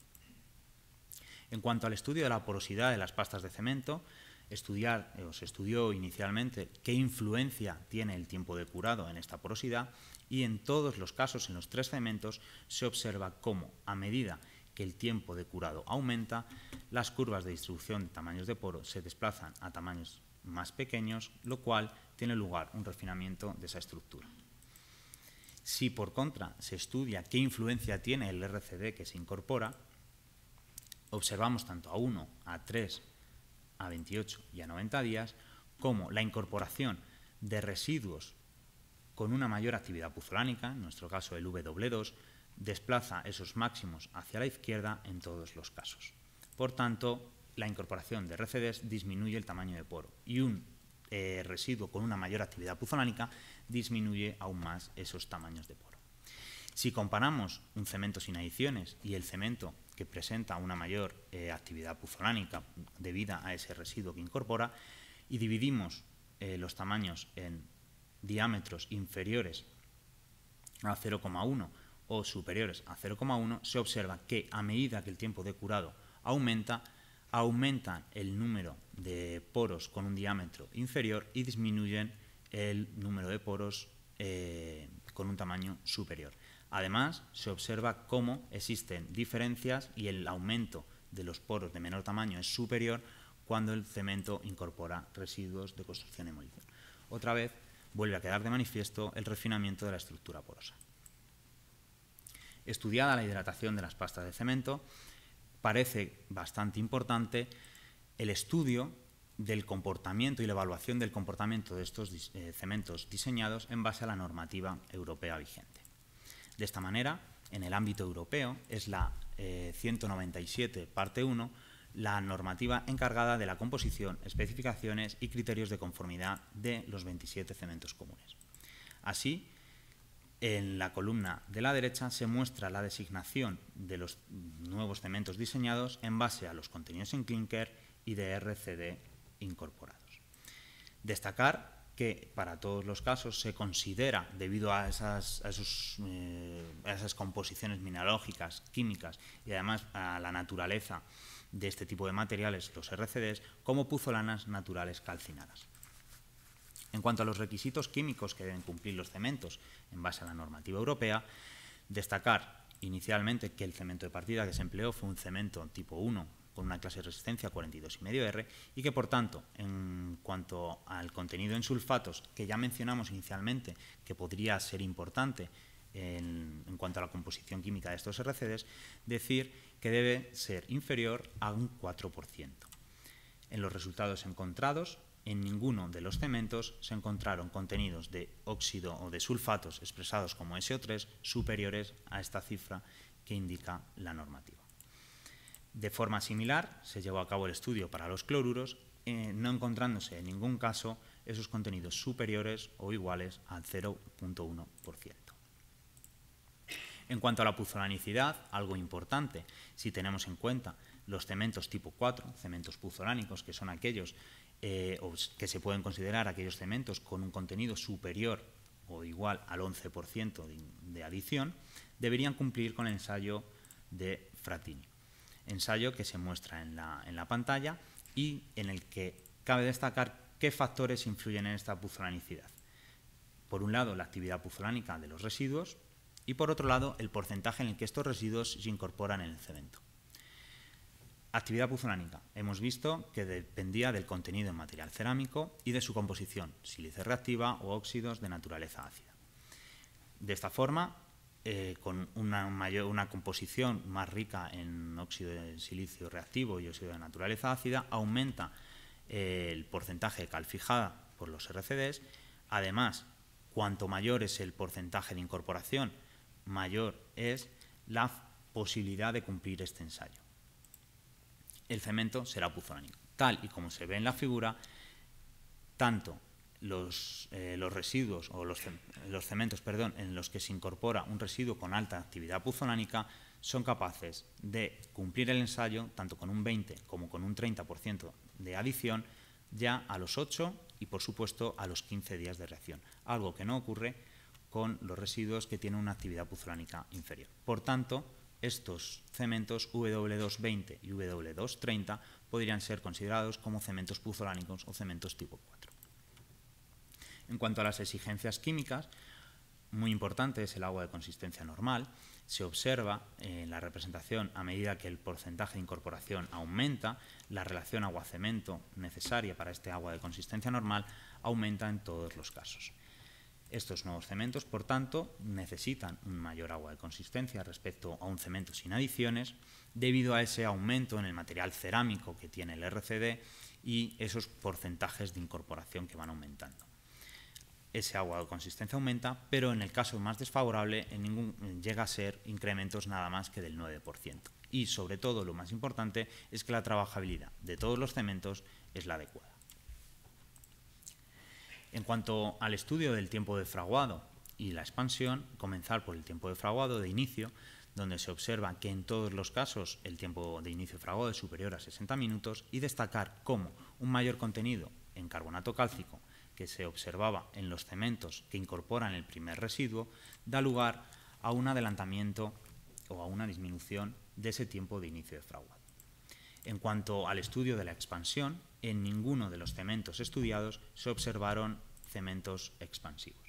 En cuanto al estudio de la porosidad de las pastas de cemento, eh, se estudió inicialmente qué influencia tiene el tiempo de curado en esta porosidad y en todos los casos, en los tres cementos, se observa cómo a medida que el tiempo de curado aumenta, las curvas de distribución de tamaños de poro se desplazan a tamaños más pequeños, lo cual tiene lugar un refinamiento de esa estructura. Si por contra se estudia qué influencia tiene el RCD que se incorpora, observamos tanto a 1, a 3, a 28 y a 90 días como la incorporación de residuos con una mayor actividad puzolánica, en nuestro caso el W2, desplaza esos máximos hacia la izquierda en todos los casos. Por tanto, la incorporación de RCDs disminuye el tamaño de poro y un eh, residuo con una mayor actividad puzolánica disminuye aún más esos tamaños de poro. Si comparamos un cemento sin adiciones y el cemento que presenta una mayor eh, actividad puzolánica debida a ese residuo que incorpora y dividimos eh, los tamaños en diámetros inferiores a 0,1 o superiores a 0,1, se observa que a medida que el tiempo de curado aumenta, aumentan el número de poros con un diámetro inferior y disminuyen el número de poros eh, con un tamaño superior. Además, se observa cómo existen diferencias y el aumento de los poros de menor tamaño es superior cuando el cemento incorpora residuos de construcción y demolición. Otra vez, vuelve a quedar de manifiesto el refinamiento de la estructura porosa. Estudiada la hidratación de las pastas de cemento, parece bastante importante el estudio del comportamiento y la evaluación del comportamiento de estos eh, cementos diseñados en base a la normativa europea vigente. De esta manera, en el ámbito europeo es la 197, eh, parte 1, la normativa encargada de la composición, especificaciones y criterios de conformidad de los 27 cementos comunes. Así, en la columna de la derecha se muestra la designación de los nuevos cementos diseñados en base a los contenidos en clinker y de RCD incorporados. Destacar que para todos los casos se considera, debido a esas, eh, a esas composiciones mineralógicas, químicas y además a la naturaleza de este tipo de materiales, los RCDs, como puzolanas naturales calcinadas. En cuanto a los requisitos químicos que deben cumplir los cementos en base a la normativa europea, destacar inicialmente que el cemento de partida que se empleó fue un cemento tipo 1 con una clase de resistencia 42,5R y que por tanto en cuanto al contenido en sulfatos que ya mencionamos inicialmente que podría ser importante en, cuanto a la composición química de estos RCDs, decir que debe ser inferior a un 4%. En los resultados encontrados en ninguno de los cementos se encontraron contenidos de óxido o de sulfatos expresados como SO3 superiores a esta cifra que indica la normativa. De forma similar, se llevó a cabo el estudio para los cloruros, eh, no encontrándose en ningún caso esos contenidos superiores o iguales al 0.1%. En cuanto a la puzolanicidad, algo importante, si tenemos en cuenta los cementos tipo 4, cementos puzolánicos, que son aquellos eh, que se pueden considerar aquellos cementos con un contenido superior o igual al 11% de, adición, deberían cumplir con el ensayo de Fratini. Ensayo que se muestra en la, en la pantalla y en el que cabe destacar qué factores influyen en esta puzolanicidad. Por un lado, la actividad puzolánica de los residuos y por otro lado, el porcentaje en el que estos residuos se incorporan en el cemento. Actividad puzolánica. Hemos visto que dependía del contenido en material cerámico y de su composición, sílice reactiva o óxidos de naturaleza ácida. De esta forma, eh, con una, mayor, una composición más rica en óxido de silicio reactivo y óxido de naturaleza ácida, aumenta eh, el porcentaje de cal fijada por los RCDs. Además, cuanto mayor es el porcentaje de incorporación, mayor es la posibilidad de cumplir este ensayo el cemento será puzolánico. Tal y como se ve en la figura, tanto los, eh, residuos o los, cementos perdón, en los que se incorpora un residuo con alta actividad puzolánica son capaces de cumplir el ensayo tanto con un 20 como con un 30% de adición ya a los 8 y por supuesto a los 15 días de reacción, algo que no ocurre con los residuos que tienen una actividad puzolánica inferior. Por tanto, estos cementos W220 y W230 podrían ser considerados como cementos puzolánicos o cementos tipo 4. En cuanto a las exigencias químicas, muy importante es el agua de consistencia normal. Se observa en la representación a medida que el porcentaje de incorporación aumenta, la relación agua-cemento necesaria para este agua de consistencia normal aumenta en todos los casos. Estos nuevos cementos, por tanto, necesitan un mayor agua de consistencia respecto a un cemento sin adiciones, debido a ese aumento en el material cerámico que tiene el RCD y esos porcentajes de incorporación que van aumentando. Ese agua de consistencia aumenta, pero en el caso más desfavorable en ningún, llega a ser incrementos nada más que del 9%. Y sobre todo, lo más importante es que la trabajabilidad de todos los cementos es la adecuada. En cuanto al estudio del tiempo de fraguado y la expansión, comenzar por el tiempo de fraguado de inicio, donde se observa que en todos los casos el tiempo de inicio de fraguado es superior a 60 minutos y destacar cómo un mayor contenido en carbonato cálcico que se observaba en los cementos que incorporan el primer residuo da lugar a un adelantamiento o a una disminución de ese tiempo de inicio de fraguado. En cuanto al estudio de la expansión, en ninguno de los cementos estudiados se observaron cementos expansivos.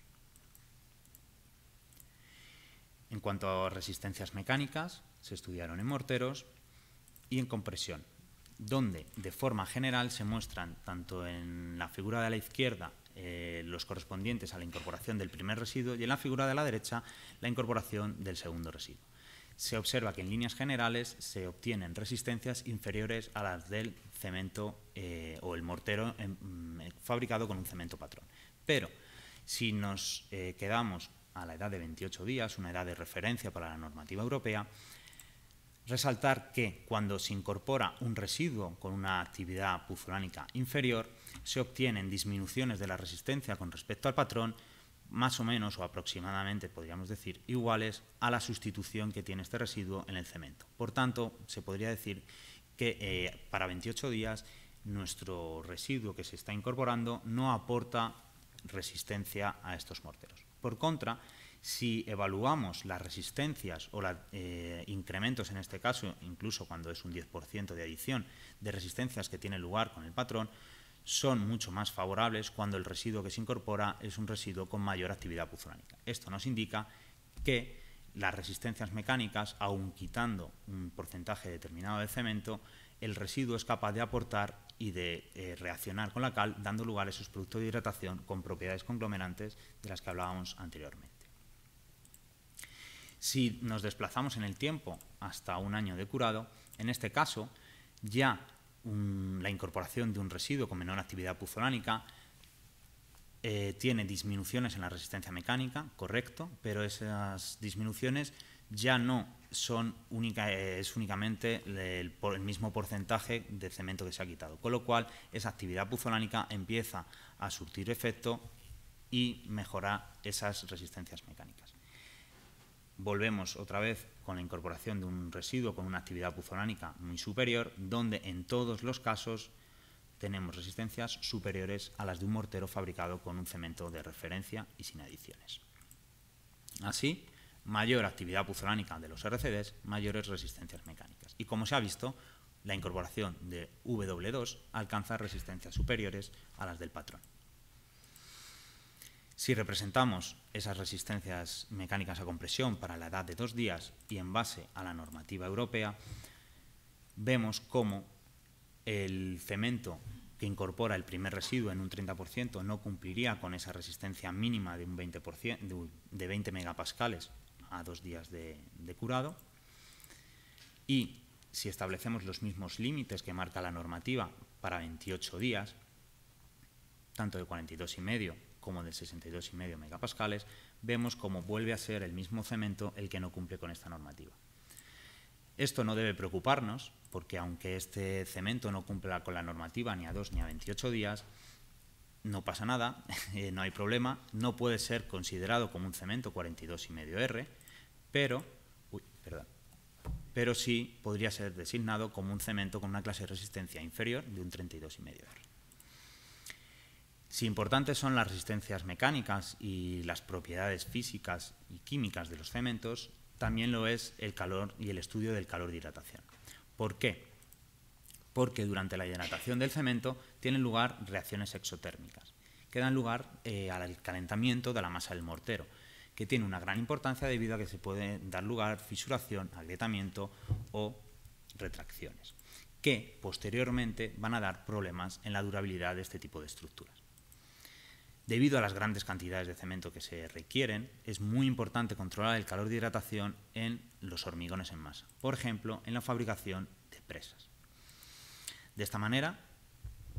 En cuanto a resistencias mecánicas, se estudiaron en morteros y en compresión, donde de forma general se muestran tanto en la figura de la izquierda eh, los correspondientes a la incorporación del primer residuo y en la figura de la derecha la incorporación del segundo residuo se observa que en líneas generales se obtienen resistencias inferiores a las del cemento eh, o el mortero em, mm, fabricado con un cemento patrón. Pero si nos eh, quedamos a la edad de 28 días, una edad de referencia para la normativa europea, resaltar que cuando se incorpora un residuo con una actividad puzolánica inferior, se obtienen disminuciones de la resistencia con respecto al patrón más o menos o aproximadamente, podríamos decir, iguales a la sustitución que tiene este residuo en el cemento. Por tanto, se podría decir que eh, para 28 días nuestro residuo que se está incorporando no aporta resistencia a estos morteros. Por contra, si evaluamos las resistencias o los eh, incrementos, en este caso, incluso cuando es un 10% de adición de resistencias que tiene lugar con el patrón, son mucho más favorables cuando el residuo que se incorpora es un residuo con mayor actividad puzolánica. Esto nos indica que las resistencias mecánicas, aun quitando un porcentaje determinado de cemento, el residuo es capaz de aportar y de eh, reaccionar con la cal, dando lugar a esos productos de hidratación con propiedades conglomerantes de las que hablábamos anteriormente. Si nos desplazamos en el tiempo hasta un año de curado, en este caso ya la incorporación de un residuo con menor actividad puzolánica eh, tiene disminuciones en la resistencia mecánica, correcto, pero esas disminuciones ya no son única, eh, es únicamente el, el, mismo porcentaje de cemento que se ha quitado, con lo cual esa actividad puzolánica empieza a surtir efecto y mejorar esas resistencias mecánicas. Volvemos otra vez con la incorporación de un residuo con una actividad puzolánica muy superior, donde en todos los casos tenemos resistencias superiores a las de un mortero fabricado con un cemento de referencia y sin adiciones. Así, mayor actividad puzolánica de los RCDs, mayores resistencias mecánicas. Y como se ha visto, la incorporación de W2 alcanza resistencias superiores a las del patrón. Si representamos esas resistencias mecánicas a compresión para la edad de dos días y en base a la normativa europea, vemos cómo el cemento que incorpora el primer residuo en un 30% no cumpliría con esa resistencia mínima de, un 20%, de 20 megapascales a dos días de, de curado. Y si establecemos los mismos límites que marca la normativa para 28 días, tanto de 42,5 como de 62,5 megapascales, vemos cómo vuelve a ser el mismo cemento el que no cumple con esta normativa. Esto no debe preocuparnos, porque aunque este cemento no cumpla con la normativa ni a 2 ni a 28 días, no pasa nada, eh, no hay problema, no puede ser considerado como un cemento 42,5R, pero, perdón, pero sí podría ser designado como un cemento con una clase de resistencia inferior de un 32,5R. Si importantes son las resistencias mecánicas y las propiedades físicas y químicas de los cementos, también lo es el calor y el estudio del calor de hidratación. ¿Por qué? Porque durante la hidratación del cemento tienen lugar reacciones exotérmicas, que dan lugar eh, al calentamiento de la masa del mortero, que tiene una gran importancia debido a que se puede dar lugar fisuración, agrietamiento o retracciones, que posteriormente van a dar problemas en la durabilidad de este tipo de estructuras. Debido a las grandes cantidades de cemento que se requieren, es muy importante controlar el calor de hidratación en los hormigones en masa, por ejemplo, en la fabricación de presas. De esta manera,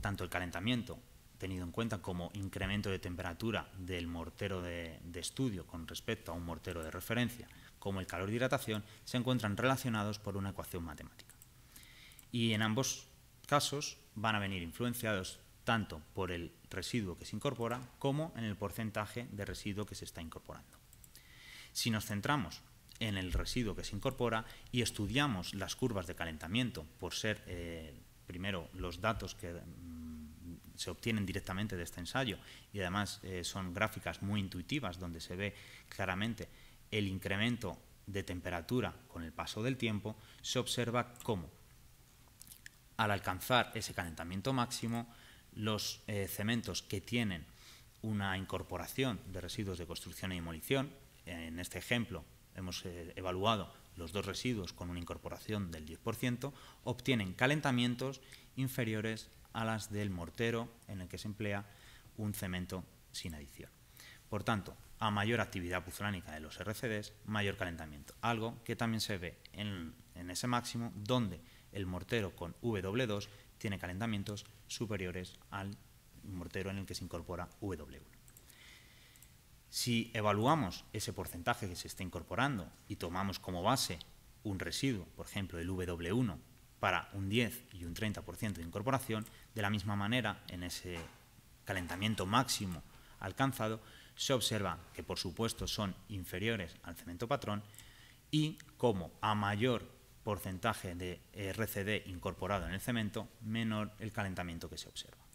tanto el calentamiento, tenido en cuenta como incremento de temperatura del mortero de, estudio con respecto a un mortero de referencia, como el calor de hidratación, se encuentran relacionados por una ecuación matemática. Y en ambos casos van a venir influenciados tanto por el residuo que se incorpora como en el porcentaje de residuo que se está incorporando. Si nos centramos en el residuo que se incorpora y estudiamos las curvas de calentamiento por ser eh, primero los datos que mm, se obtienen directamente de este ensayo y además eh, son gráficas muy intuitivas donde se ve claramente el incremento de temperatura con el paso del tiempo, se observa cómo al alcanzar ese calentamiento máximo los eh, cementos que tienen una incorporación de residuos de construcción y demolición. En este ejemplo hemos eh, evaluado los dos residuos con una incorporación del 10%, obtienen calentamientos inferiores a las del mortero en el que se emplea un cemento sin adición. Por tanto, a mayor actividad puzolánica de los RCDs, mayor calentamiento, algo que también se ve en, en ese máximo donde el mortero con W2 tiene calentamientos superiores al mortero en el que se incorpora W1. Si evaluamos ese porcentaje que se está incorporando y tomamos como base un residuo, por ejemplo el W1, para un 10 y un 30% de incorporación, de la misma manera, en ese calentamiento máximo alcanzado, se observa que por supuesto son inferiores al cemento patrón y como a mayor porcentaje de RCD incorporado en el cemento, menor el calentamiento que se observa.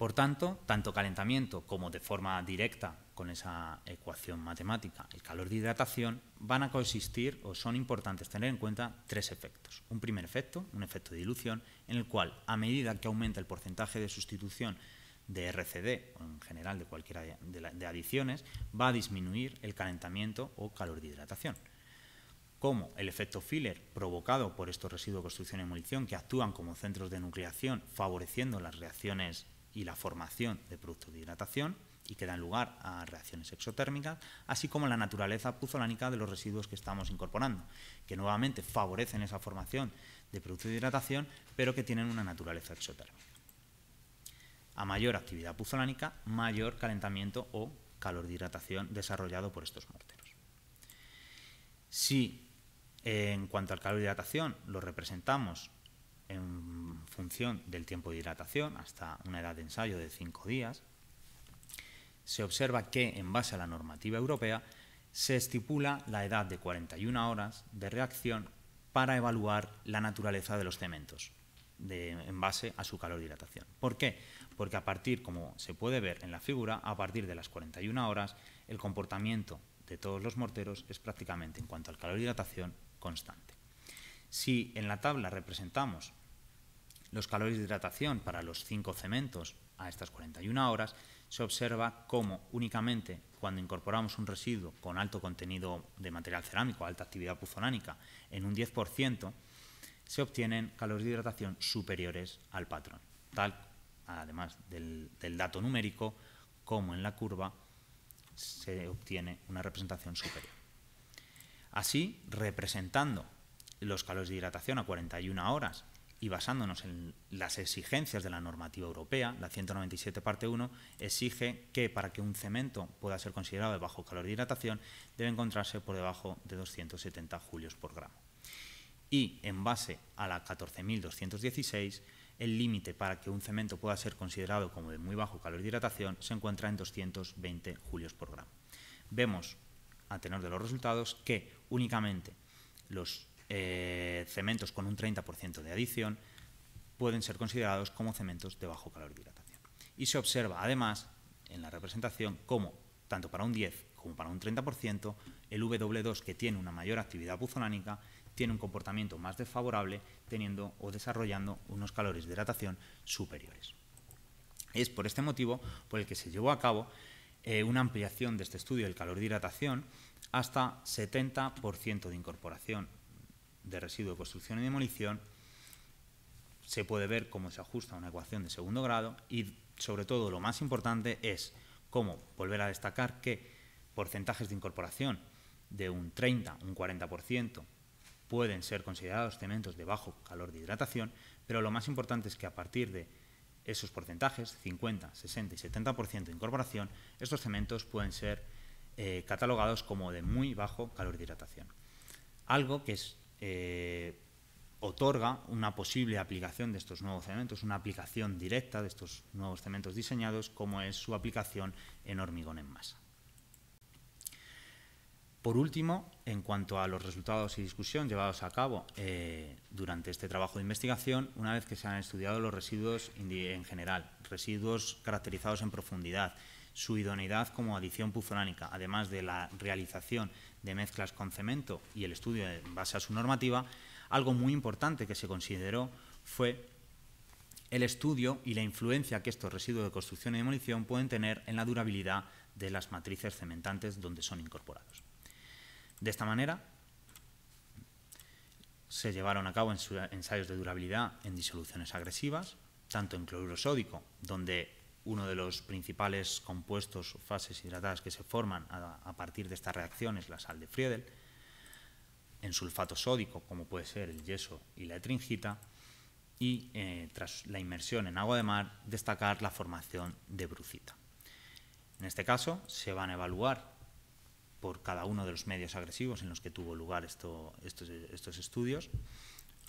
Por tanto, tanto calentamiento como de forma directa con esa ecuación matemática, el calor de hidratación, van a coexistir o son importantes tener en cuenta tres efectos. Un primer efecto, un efecto de dilución, en el cual a medida que aumenta el porcentaje de sustitución de RCD o en general de cualquiera de, adiciones, va a disminuir el calentamiento o calor de hidratación. Como el efecto filler provocado por estos residuos de construcción y munición que actúan como centros de nucleación favoreciendo las reacciones y la formación de productos de hidratación y que dan lugar a reacciones exotérmicas, así como la naturaleza puzolánica de los residuos que estamos incorporando, que nuevamente favorecen esa formación de productos de hidratación, pero que tienen una naturaleza exotérmica. A mayor actividad puzolánica, mayor calentamiento o calor de hidratación desarrollado por estos morteros. Si en cuanto al calor de hidratación lo representamos en función del tiempo de hidratación hasta una edad de ensayo de 5 días, se observa que, en base a la normativa europea, se estipula la edad de 41 horas de reacción para evaluar la naturaleza de los cementos en base a su calor de hidratación. ¿Por qué? Porque a partir, como se puede ver en la figura, a partir de las 41 horas, el comportamiento de todos los morteros es prácticamente, en cuanto al calor de hidratación, constante. Si en la tabla representamos los calores de hidratación para los cinco cementos a estas 41 horas, se observa cómo únicamente cuando incorporamos un residuo con alto contenido de material cerámico, alta actividad puzonánica, en un 10%, se obtienen calores de hidratación superiores al patrón, tal, además del, del dato numérico, como en la curva se obtiene una representación superior. Así, representando los calores de hidratación a 41 horas y basándonos en las exigencias de la normativa europea, la 197 parte 1 exige que para que un cemento pueda ser considerado de bajo calor de hidratación debe encontrarse por debajo de 270 julios por gramo. Y en base a la 14.216, el límite para que un cemento pueda ser considerado como de muy bajo calor de hidratación se encuentra en 220 julios por gramo. Vemos, a tenor de los resultados, que únicamente los eh, cementos con un 30% de adición pueden ser considerados como cementos de bajo calor de hidratación. Y se observa además en la representación como tanto para un 10 como para un 30%, el W2 que tiene una mayor actividad puzolánica tiene un comportamiento más desfavorable teniendo o desarrollando unos calores de hidratación superiores. Es por este motivo por el que se llevó a cabo eh, una ampliación de este estudio del calor de hidratación hasta 70% de incorporación de residuo de construcción y demolición, se puede ver cómo se ajusta una ecuación de segundo grado y, sobre todo, lo más importante es cómo volver a destacar que porcentajes de incorporación de un 30, un 40% pueden ser considerados cementos de bajo calor de hidratación, pero lo más importante es que a partir de esos porcentajes, 50, 60 y 70% de incorporación, estos cementos pueden ser eh, catalogados como de muy bajo calor de hidratación. Algo que eh, otorga una posible aplicación de estos nuevos cementos, una aplicación directa de estos nuevos cementos diseñados, como es su aplicación en hormigón en masa. Por último, en cuanto a los resultados y discusión llevados a cabo eh, durante este trabajo de investigación, una vez que se han estudiado los residuos en general, residuos caracterizados en profundidad, su idoneidad como adición puzolánica, además de la realización de mezclas con cemento y el estudio en base a su normativa, algo muy importante que se consideró fue el estudio y la influencia que estos residuos de construcción y demolición pueden tener en la durabilidad de las matrices cementantes donde son incorporados. De esta manera, se llevaron a cabo ensayos de durabilidad en disoluciones agresivas, tanto en cloruro sódico, donde uno de los principales compuestos o fases hidratadas que se forman a, partir de esta reacción es la sal de Friedel, en sulfato sódico, como puede ser el yeso y la etringita, y eh, tras la inmersión en agua de mar, destacar la formación de brucita. En este caso, se van a evaluar por cada uno de los medios agresivos en los que tuvo lugar estos, estos, estudios.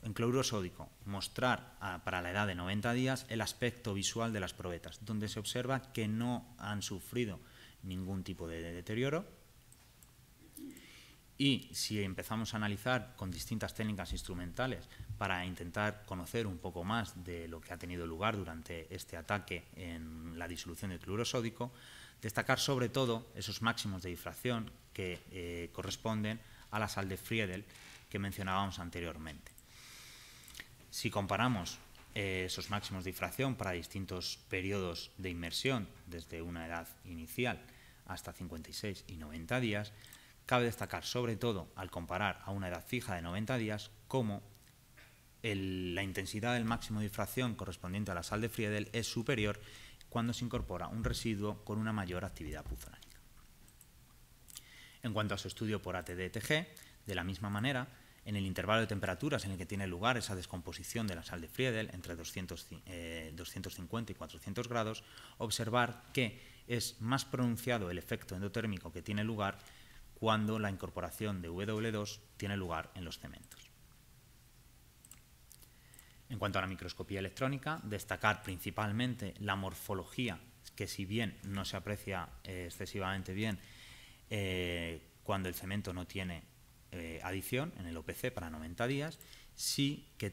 En cloruro sódico, mostrar para la edad de 90 días el aspecto visual de las probetas, donde se observa que no han sufrido ningún tipo de deterioro. Y si empezamos a analizar con distintas técnicas instrumentales para intentar conocer un poco más de lo que ha tenido lugar durante este ataque en la disolución del cloruro sódico, destacar sobre todo esos máximos de difracción que eh, corresponden a la sal de Friedel que mencionábamos anteriormente. Si comparamos eh, esos máximos de difracción para distintos periodos de inmersión, desde una edad inicial hasta 56 y 90 días, cabe destacar sobre todo al comparar a una edad fija de 90 días cómo la intensidad del máximo de difracción correspondiente a la sal de Friedel es superior cuando se incorpora un residuo con una mayor actividad puzonánica. En cuanto a su estudio por ATD-TG, de la misma manera, en el intervalo de temperaturas en el que tiene lugar esa descomposición de la sal de Friedel entre 250 eh, y 400 grados, observar que es más pronunciado el efecto endotérmico que tiene lugar cuando la incorporación de W2 tiene lugar en los cementos. En cuanto a la microscopía electrónica, destacar principalmente la morfología, que si bien no se aprecia eh, excesivamente bien, eh, cuando el cemento no tiene eh, adición en el OPC para 90 días, sí que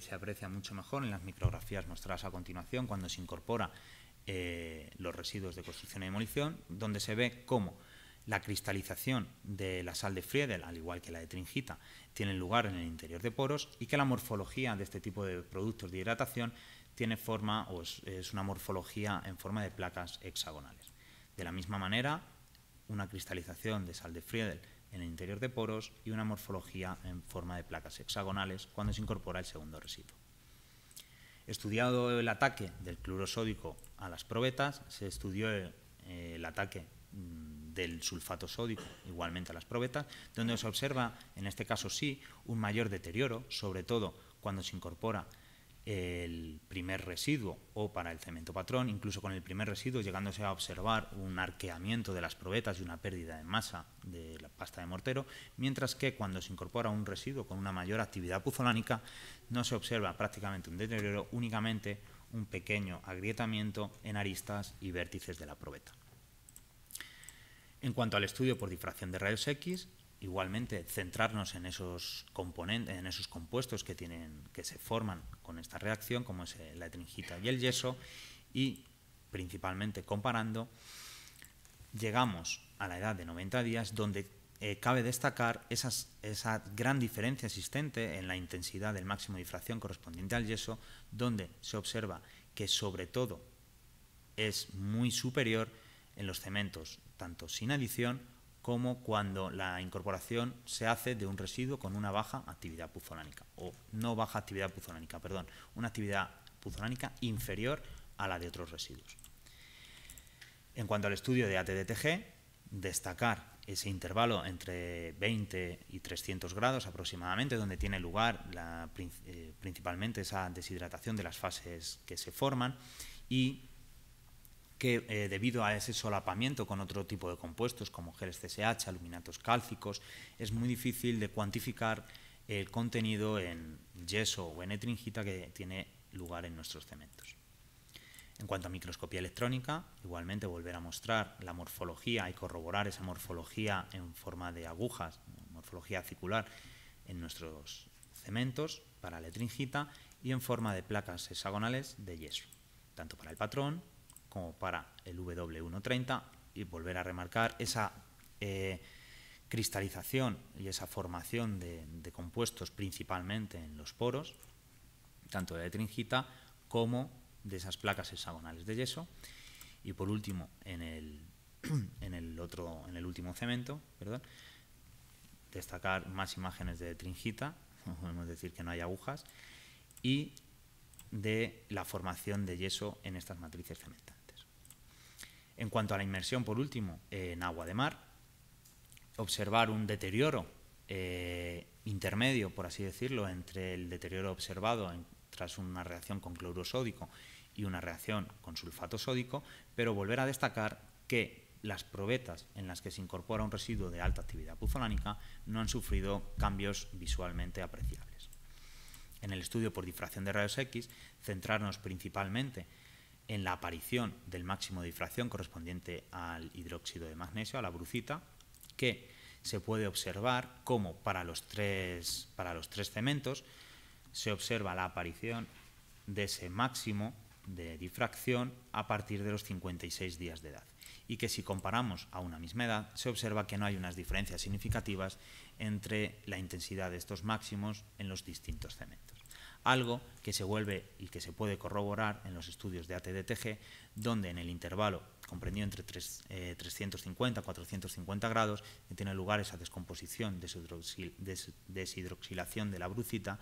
se aprecia mucho mejor en las micrografías mostradas a continuación cuando se incorpora los residuos de construcción y demolición, donde se ve cómo la cristalización de la sal de Friedel, al igual que la de tringita, tiene lugar en el interior de poros y que la morfología de este tipo de productos de hidratación tiene forma o es una morfología en forma de placas hexagonales. De la misma manera, una cristalización de sal de Friedel en el interior de poros y una morfología en forma de placas hexagonales cuando se incorpora el segundo residuo. Estudiado el ataque del cloro sódico a las probetas, se estudió eh, el, ataque mm, del sulfato sódico igualmente a las probetas, donde se observa, en este caso sí, un mayor deterioro, sobre todo cuando se incorpora el primer residuo o para el cemento patrón, incluso con el primer residuo llegándose a observar un arqueamiento de las probetas y una pérdida de masa de la pasta de mortero, mientras que cuando se incorpora un residuo con una mayor actividad puzolánica no se observa prácticamente un deterioro, únicamente un pequeño agrietamiento en aristas y vértices de la probeta. En cuanto al estudio por difracción de rayos X, igualmente centrarnos en esos componentes, en esos compuestos que tienen, que se forman con esta reacción, como es eh, la etringita y el yeso, y principalmente comparando, llegamos a la edad de 90 días, donde eh, cabe destacar esa gran diferencia existente en la intensidad del máximo de difracción correspondiente al yeso, donde se observa que sobre todo es muy superior en los cementos, tanto sin adición como cuando la incorporación se hace de un residuo con una baja actividad puzolánica, o no baja actividad puzolánica, perdón, una actividad puzolánica inferior a la de otros residuos. En cuanto al estudio de ATDTG, destacar ese intervalo entre 20 y 300 grados aproximadamente, donde tiene lugar eh, principalmente esa deshidratación de las fases que se forman y que eh, debido a ese solapamiento con otro tipo de compuestos como geles CSH, aluminatos cálcicos, es muy difícil de cuantificar el contenido en yeso o en etringita que tiene lugar en nuestros cementos. En cuanto a microscopía electrónica, igualmente volver a mostrar la morfología y corroborar esa morfología en forma de agujas, morfología circular en nuestros cementos para la etringita y en forma de placas hexagonales de yeso, tanto para el patrón como para el W130 y volver a remarcar esa eh, cristalización y esa formación de, compuestos principalmente en los poros, tanto de tringita como de esas placas hexagonales de yeso. Y por último, en el, en el, otro, en el último cemento, destacar más imágenes de tringita, podemos decir que no hay agujas, y de la formación de yeso en estas matrices cementantes. En cuanto a la inmersión, por último, en agua de mar, observar un deterioro eh, intermedio, por así decirlo, entre el deterioro observado tras una reacción con cloruro sódico y una reacción con sulfato sódico, pero volver a destacar que las probetas en las que se incorpora un residuo de alta actividad puzolánica no han sufrido cambios visualmente apreciables. En el estudio por difracción de rayos X, centrarnos principalmente en la aparición del máximo de difracción correspondiente al hidróxido de magnesio, a la brucita, que se puede observar cómo para los tres, para los tres cementos se observa la aparición de ese máximo de difracción a partir de los 56 días de edad y que si comparamos a una misma edad se observa que no hay unas diferencias significativas entre la intensidad de estos máximos en los distintos cementos. Algo que se vuelve y que se puede corroborar en los estudios de ATDTG, donde en el intervalo comprendido entre 350 y 450 grados, que tiene lugar esa descomposición, deshidroxilación de la brucita,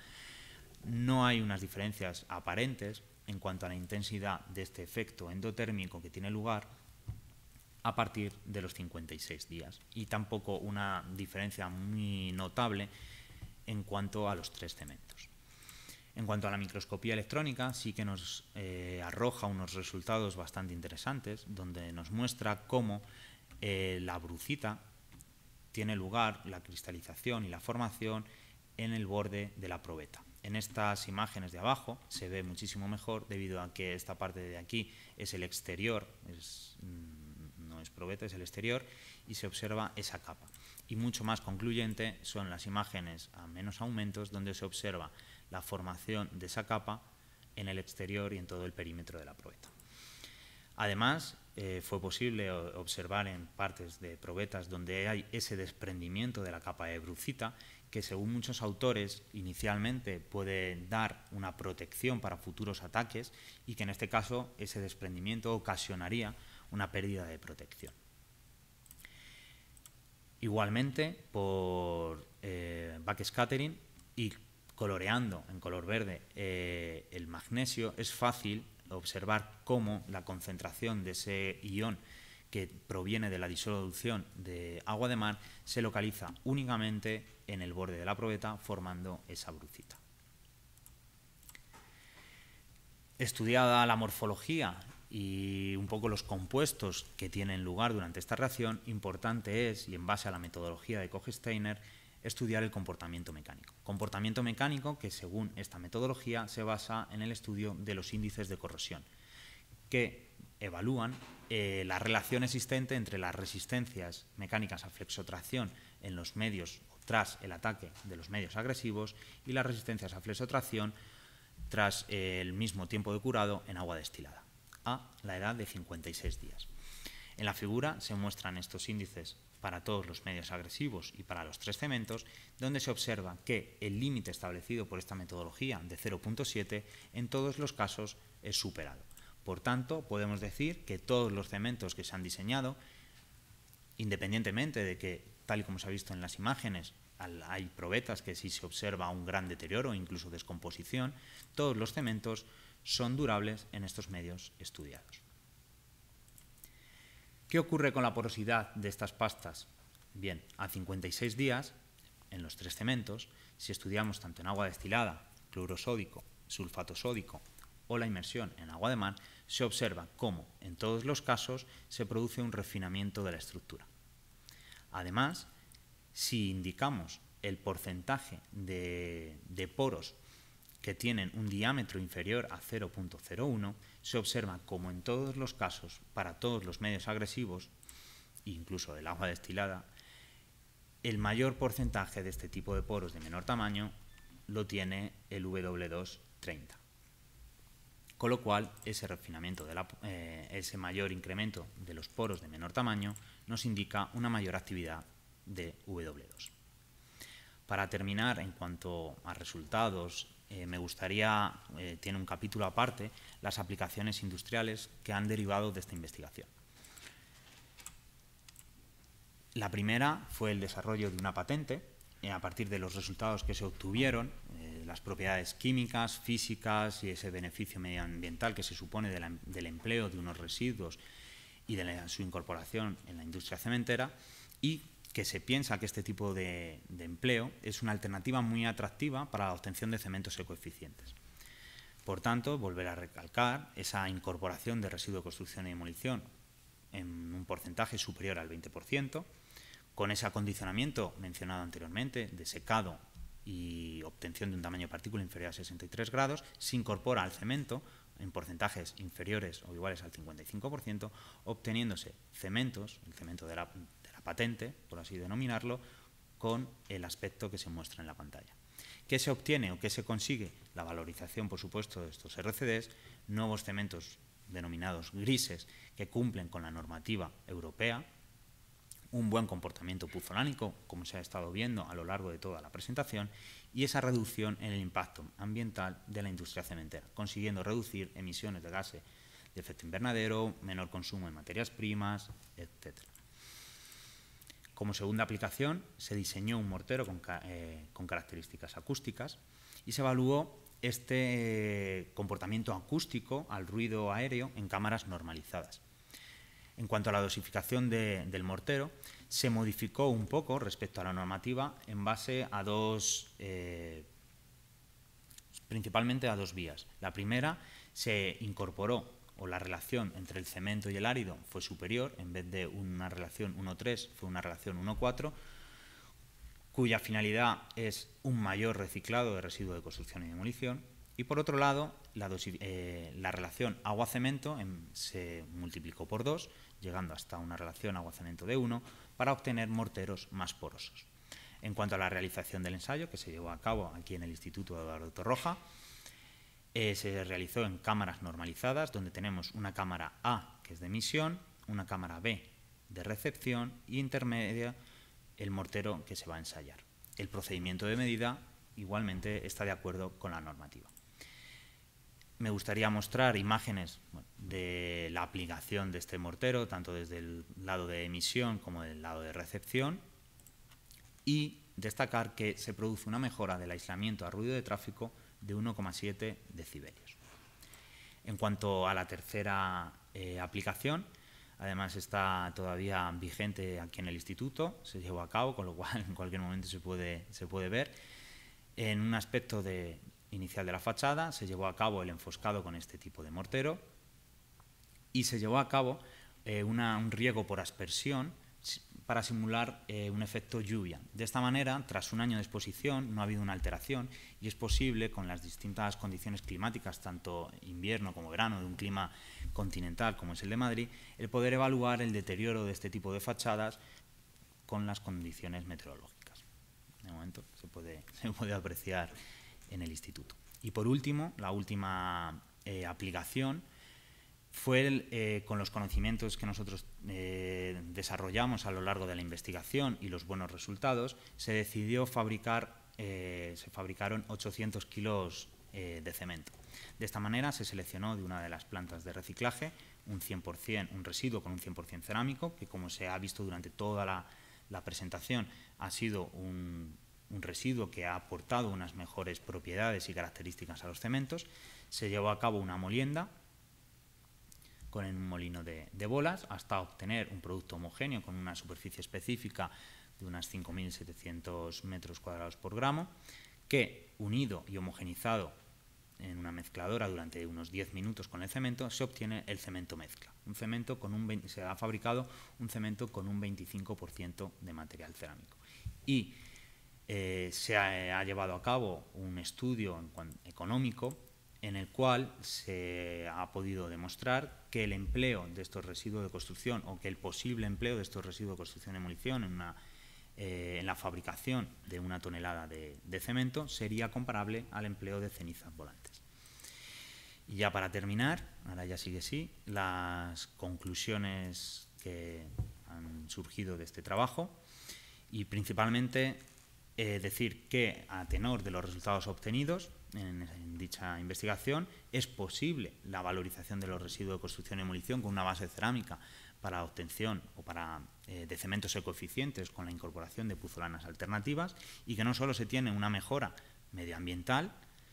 no hay unas diferencias aparentes en cuanto a la intensidad de este efecto endotérmico que tiene lugar a partir de los 56 días y tampoco una diferencia muy notable en cuanto a los tres cementos. En cuanto a la microscopía electrónica, sí que nos eh, arroja unos resultados bastante interesantes, donde nos muestra cómo eh, la brucita tiene lugar, la cristalización y la formación en el borde de la probeta. En estas imágenes de abajo se ve muchísimo mejor debido a que esta parte de aquí es el exterior, mm, no es probeta, es el exterior, y se observa esa capa. Y mucho más concluyente son las imágenes a menos aumentos donde se observa la formación de esa capa en el exterior y en todo el perímetro de la probeta. Además, eh, fue posible observar en partes de probetas donde hay ese desprendimiento de la capa de brucita que según muchos autores inicialmente puede dar una protección para futuros ataques y que en este caso ese desprendimiento ocasionaría una pérdida de protección. Igualmente, por eh, backscattering y coloreando en color verde eh, el magnesio, es fácil observar cómo la concentración de ese ion que proviene de la disolución de agua de mar se localiza únicamente en el borde de la probeta formando esa brucita. Estudiada la morfología y un poco los compuestos que tienen lugar durante esta reacción, importante es, y en base a la metodología de Koch-Steiner, estudiar el comportamiento mecánico. Comportamiento mecánico que, según esta metodología, se basa en el estudio de los índices de corrosión, que evalúan eh, la relación existente entre las resistencias mecánicas a flexotracción en los medios tras el ataque de los medios agresivos y las resistencias a flexotracción tras el mismo tiempo de curado en agua destilada, a la edad de 56 días. En la figura se muestran estos índices para todos los medios agresivos y para los tres cementos, donde se observa que el límite establecido por esta metodología de 0.7 en todos los casos es superado. Por tanto, podemos decir que todos los cementos que se han diseñado, independientemente de que, tal y como se ha visto en las imágenes, hay probetas que sí se observa un gran deterioro, o incluso descomposición, todos los cementos son durables en estos medios estudiados. ¿Qué ocurre con la porosidad de estas pastas? Bien, a 56 días, en los tres cementos, si estudiamos tanto en agua destilada, cloro sódico, sulfato sódico o la inmersión en agua de mar, se observa cómo, en todos los casos, se produce un refinamiento de la estructura. Además, si indicamos el porcentaje de, poros que tienen un diámetro inferior a 0.01, se observa como en todos los casos, para todos los medios agresivos, incluso el agua destilada, el mayor porcentaje de este tipo de poros de menor tamaño lo tiene el W230 con lo cual ese refinamiento, de eh, ese mayor incremento de los poros de menor tamaño nos indica una mayor actividad de W2. Para terminar, en cuanto a resultados, eh, me gustaría, eh, tiene un capítulo aparte, las aplicaciones industriales que han derivado de esta investigación. La primera fue el desarrollo de una patente a partir de los resultados que se obtuvieron las propiedades químicas, físicas y ese beneficio medioambiental que se supone del empleo de unos residuos y de su incorporación en la industria cementera y que se piensa que este tipo de, empleo es una alternativa muy atractiva para la obtención de cementos ecoeficientes. Por tanto, volver a recalcar esa incorporación de residuos de construcción y demolición en un porcentaje superior al 20%, con ese acondicionamiento mencionado anteriormente de secado y obtención de un tamaño de partícula inferior a 63 grados, se incorpora al cemento en porcentajes inferiores o iguales al 55%, obteniéndose cementos, el cemento de la patente, por así denominarlo, con el aspecto que se muestra en la pantalla. ¿Qué se obtiene o qué se consigue? La valorización, por supuesto, de estos RCDs, nuevos cementos denominados grises que cumplen con la normativa europea, un buen comportamiento puzolánico, como se ha estado viendo a lo largo de toda la presentación, y esa reducción en el impacto ambiental de la industria cementera, consiguiendo reducir emisiones de gases de efecto invernadero, menor consumo de materias primas, etc. Como segunda aplicación, se diseñó un mortero con, eh, características acústicas y se evaluó este comportamiento acústico al ruido aéreo en cámaras normalizadas. En cuanto a la dosificación del mortero, se modificó un poco respecto a la normativa en base a dos, eh, principalmente a dos vías. La primera, se incorporó, o la relación entre el cemento y el árido fue superior, en vez de una relación 1,3 fue una relación 1,4, cuya finalidad es un mayor reciclado de residuos de construcción y demolición. Y por otro lado, la, eh, relación agua-cemento se multiplicó por dos, llegando hasta una relación agua-cemento de 1, para obtener morteros más porosos. En cuanto a la realización del ensayo, que se llevó a cabo aquí en el Instituto de Eduardo Torroja, eh, se realizó en cámaras normalizadas, donde tenemos una cámara A, que es de emisión, una cámara B de recepción y intermedia el mortero que se va a ensayar. El procedimiento de medida igualmente está de acuerdo con la normativa. Me gustaría mostrar imágenes de la aplicación de este mortero, tanto desde el lado de emisión como del lado de recepción, y destacar que se produce una mejora del aislamiento a ruido de tráfico de 1,7 decibelios. En cuanto a la tercera eh, aplicación, Además está todavía vigente aquí en el instituto, se llevó a cabo, con lo cual en cualquier momento se puede, se puede ver. En un aspecto de, inicial de la fachada se llevó a cabo el enfoscado con este tipo de mortero y se llevó a cabo eh, un riego por aspersión para simular eh, un efecto lluvia. De esta manera, tras un año de exposición, no ha habido una alteración y es posible, con las distintas condiciones climáticas, tanto invierno como verano, de un clima continental como es el de Madrid, el poder evaluar el deterioro de este tipo de fachadas con las condiciones meteorológicas. De momento se puede, se puede apreciar en el instituto. Y por último, la última eh, aplicación fue eh, con los conocimientos que nosotros eh, desarrollamos a lo largo de la investigación y los buenos resultados, se decidió fabricar, eh, se fabricaron 800 kilos de cemento. De esta manera se seleccionó de una de las plantas de reciclaje un 100%, un residuo con un 100% cerámico, que como se ha visto durante toda la, la presentación ha sido un, un residuo que ha aportado unas mejores propiedades y características a los cementos. Se llevó a cabo una molienda con un molino de, bolas hasta obtener un producto homogéneo con una superficie específica de unas 5.700 metros cuadrados por gramo, que unido y homogenizado en una mezcladora durante unos 10 minutos con el cemento, se obtiene el cemento mezcla. Un cemento con un, se ha fabricado un cemento con un 25% de material cerámico. Y eh, se ha, llevado a cabo un estudio económico en el cual se ha podido demostrar que el empleo de estos residuos de construcción o que el posible empleo de estos residuos de construcción y demolición en, eh, en la fabricación de una tonelada de, cemento sería comparable al empleo de cenizas volantes. Y ya para terminar, ahora ya sigue así, las conclusiones que han surgido de este trabajo y principalmente eh, decir que a tenor de los resultados obtenidos en, dicha investigación es posible la valorización de los residuos de construcción y demolición con una base cerámica para obtención o para eh, de cementos ecoeficientes con la incorporación de puzolanas alternativas y que no solo se tiene una mejora medioambiental,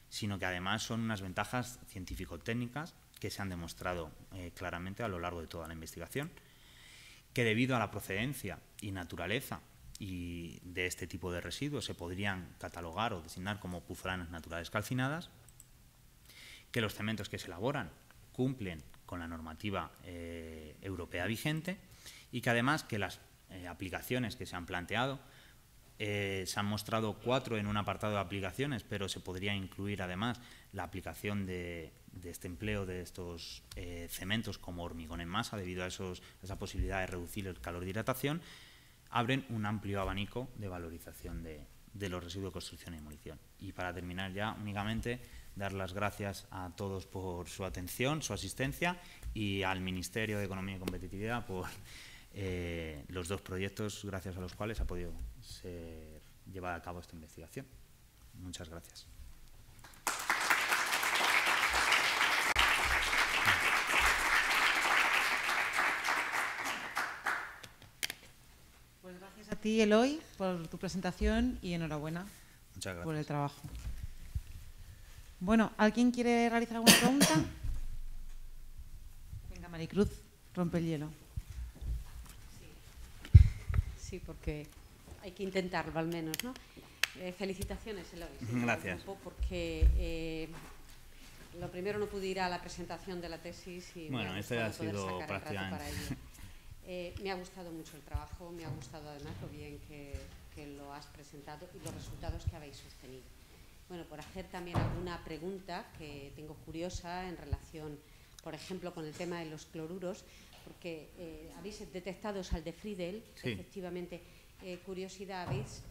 sino que además son unas ventajas científico-técnicas que se han demostrado eh, claramente a lo largo de toda la investigación, que debido a la procedencia y naturaleza y de este tipo de residuos se podrían catalogar o designar como puzolanas naturales calcinadas, que los cementos que se elaboran cumplen con la normativa eh, europea vigente y que además que las eh, aplicaciones que se han planteado se han mostrado cuatro en un apartado de aplicaciones, pero se podría incluir además la aplicación de, este empleo de estos cementos como hormigón en masa debido a, esos, a esa posibilidad de reducir el calor de hidratación, abren un amplio abanico de valorización de, los residuos de construcción y demolición. Y para terminar ya, únicamente dar las gracias a todos por su atención, su asistencia y al Ministerio de Economía y Competitividad por eh, los dos proyectos gracias a los cuales ha podido ser llevada a cabo esta investigación. Muchas gracias. Ti, Eloy, por tu presentación y enhorabuena por el trabajo. Bueno, ¿alguien quiere realizar alguna pregunta? Venga, Maricruz, rompe el hielo. Sí, porque hay que intentarlo al menos, ¿no? Eh, felicitaciones, Eloy. Gracias. Porque eh, lo primero no pude ir a la presentación de la tesis y bueno, este ha sido prácticamente. Eh, me ha gustado mucho el trabajo, me ha gustado además lo bien que lo has presentado y los resultados que habéis sostenido. Bueno, por hacer también alguna pregunta que tengo curiosa en relación, por ejemplo, con el tema de los cloruros, porque eh, habéis detectado sal de Friedel, efectivamente, eh, curiosidad, habéis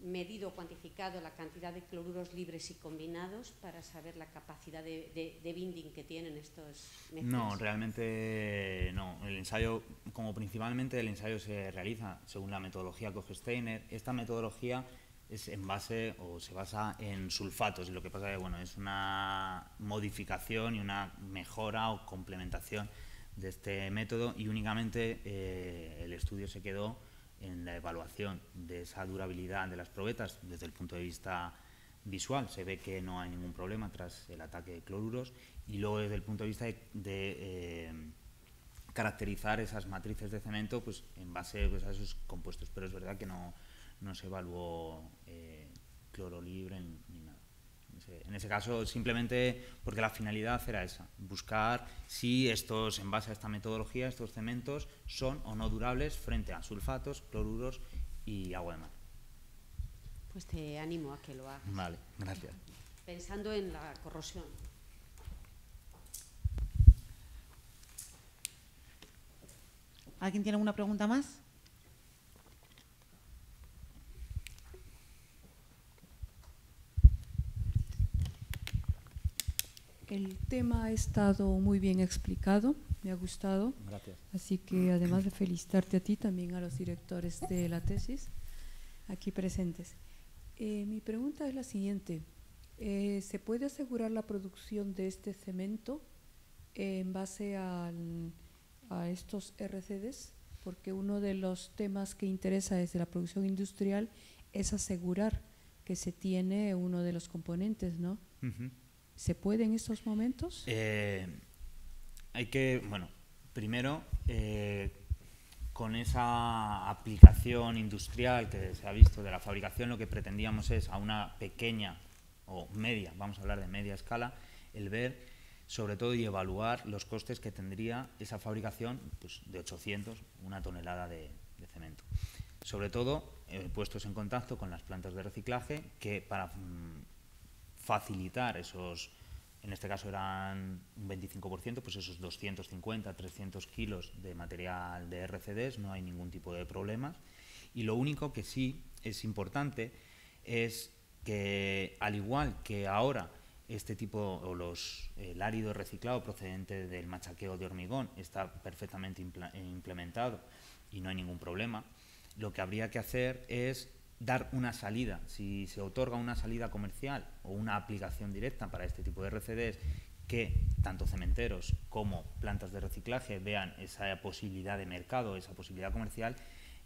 medido, cuantificado la cantidad de cloruros libres y combinados para saber la capacidad de, binding que tienen estos mezclas? No, realmente no. El ensayo, como principalmente el ensayo se realiza según la metodología Koch-Steiner, esta metodología es en base o se basa en sulfatos y lo que pasa es bueno es una modificación y una mejora o complementación de este método y únicamente eh, el estudio se quedó en la evaluación de esa durabilidad de las probetas desde el punto de vista visual se ve que no hay ningún problema tras el ataque de cloruros y luego desde el punto de vista de, eh, caracterizar esas matrices de cemento pues en base pues, a esos compuestos pero es verdad que no no se evaluó eh, cloro libre. En ese, caso, simplemente porque la finalidad era esa, buscar si estos, en base a esta metodología, estos cementos son o no durables frente a sulfatos, cloruros y agua de mar. Pues te animo a que lo hagas. Vale, gracias. Pensando en la corrosión. ¿Alguien tiene alguna pregunta más? El tema ha estado muy bien explicado, me ha gustado. Gracias. Así que además de felicitarte a ti, también a los directores de la tesis aquí presentes. Eh, mi pregunta es la siguiente. Eh, ¿Se puede asegurar la producción de este cemento en base a estos RCDs? Porque uno de los temas que interesa desde la producción industrial es asegurar que se tiene uno de los componentes, ¿no? ¿Se puede en estos momentos? Eh, hay que, bueno, primero, eh, con esa aplicación industrial que se ha visto de la fabricación, lo que pretendíamos es a una pequeña o media, vamos a hablar de media escala, el ver sobre todo y evaluar los costes que tendría esa fabricación pues, de 800, una tonelada de, cemento. Sobre todo, eh, puestos en contacto con las plantas de reciclaje que para mm, facilitar esos, en este caso eran un 25%, pues esos 250, 300 kilos de material de RCDs, no hay ningún tipo de problemas. Y lo único que sí es importante es que, al igual que ahora este tipo, o los, el árido reciclado procedente del machaqueo de hormigón está perfectamente implementado y no hay ningún problema, lo que habría que hacer es dar una salida, si se otorga una salida comercial o una aplicación directa para este tipo de RCDs, que tanto cementeros como plantas de reciclaje vean esa posibilidad de mercado, esa posibilidad comercial,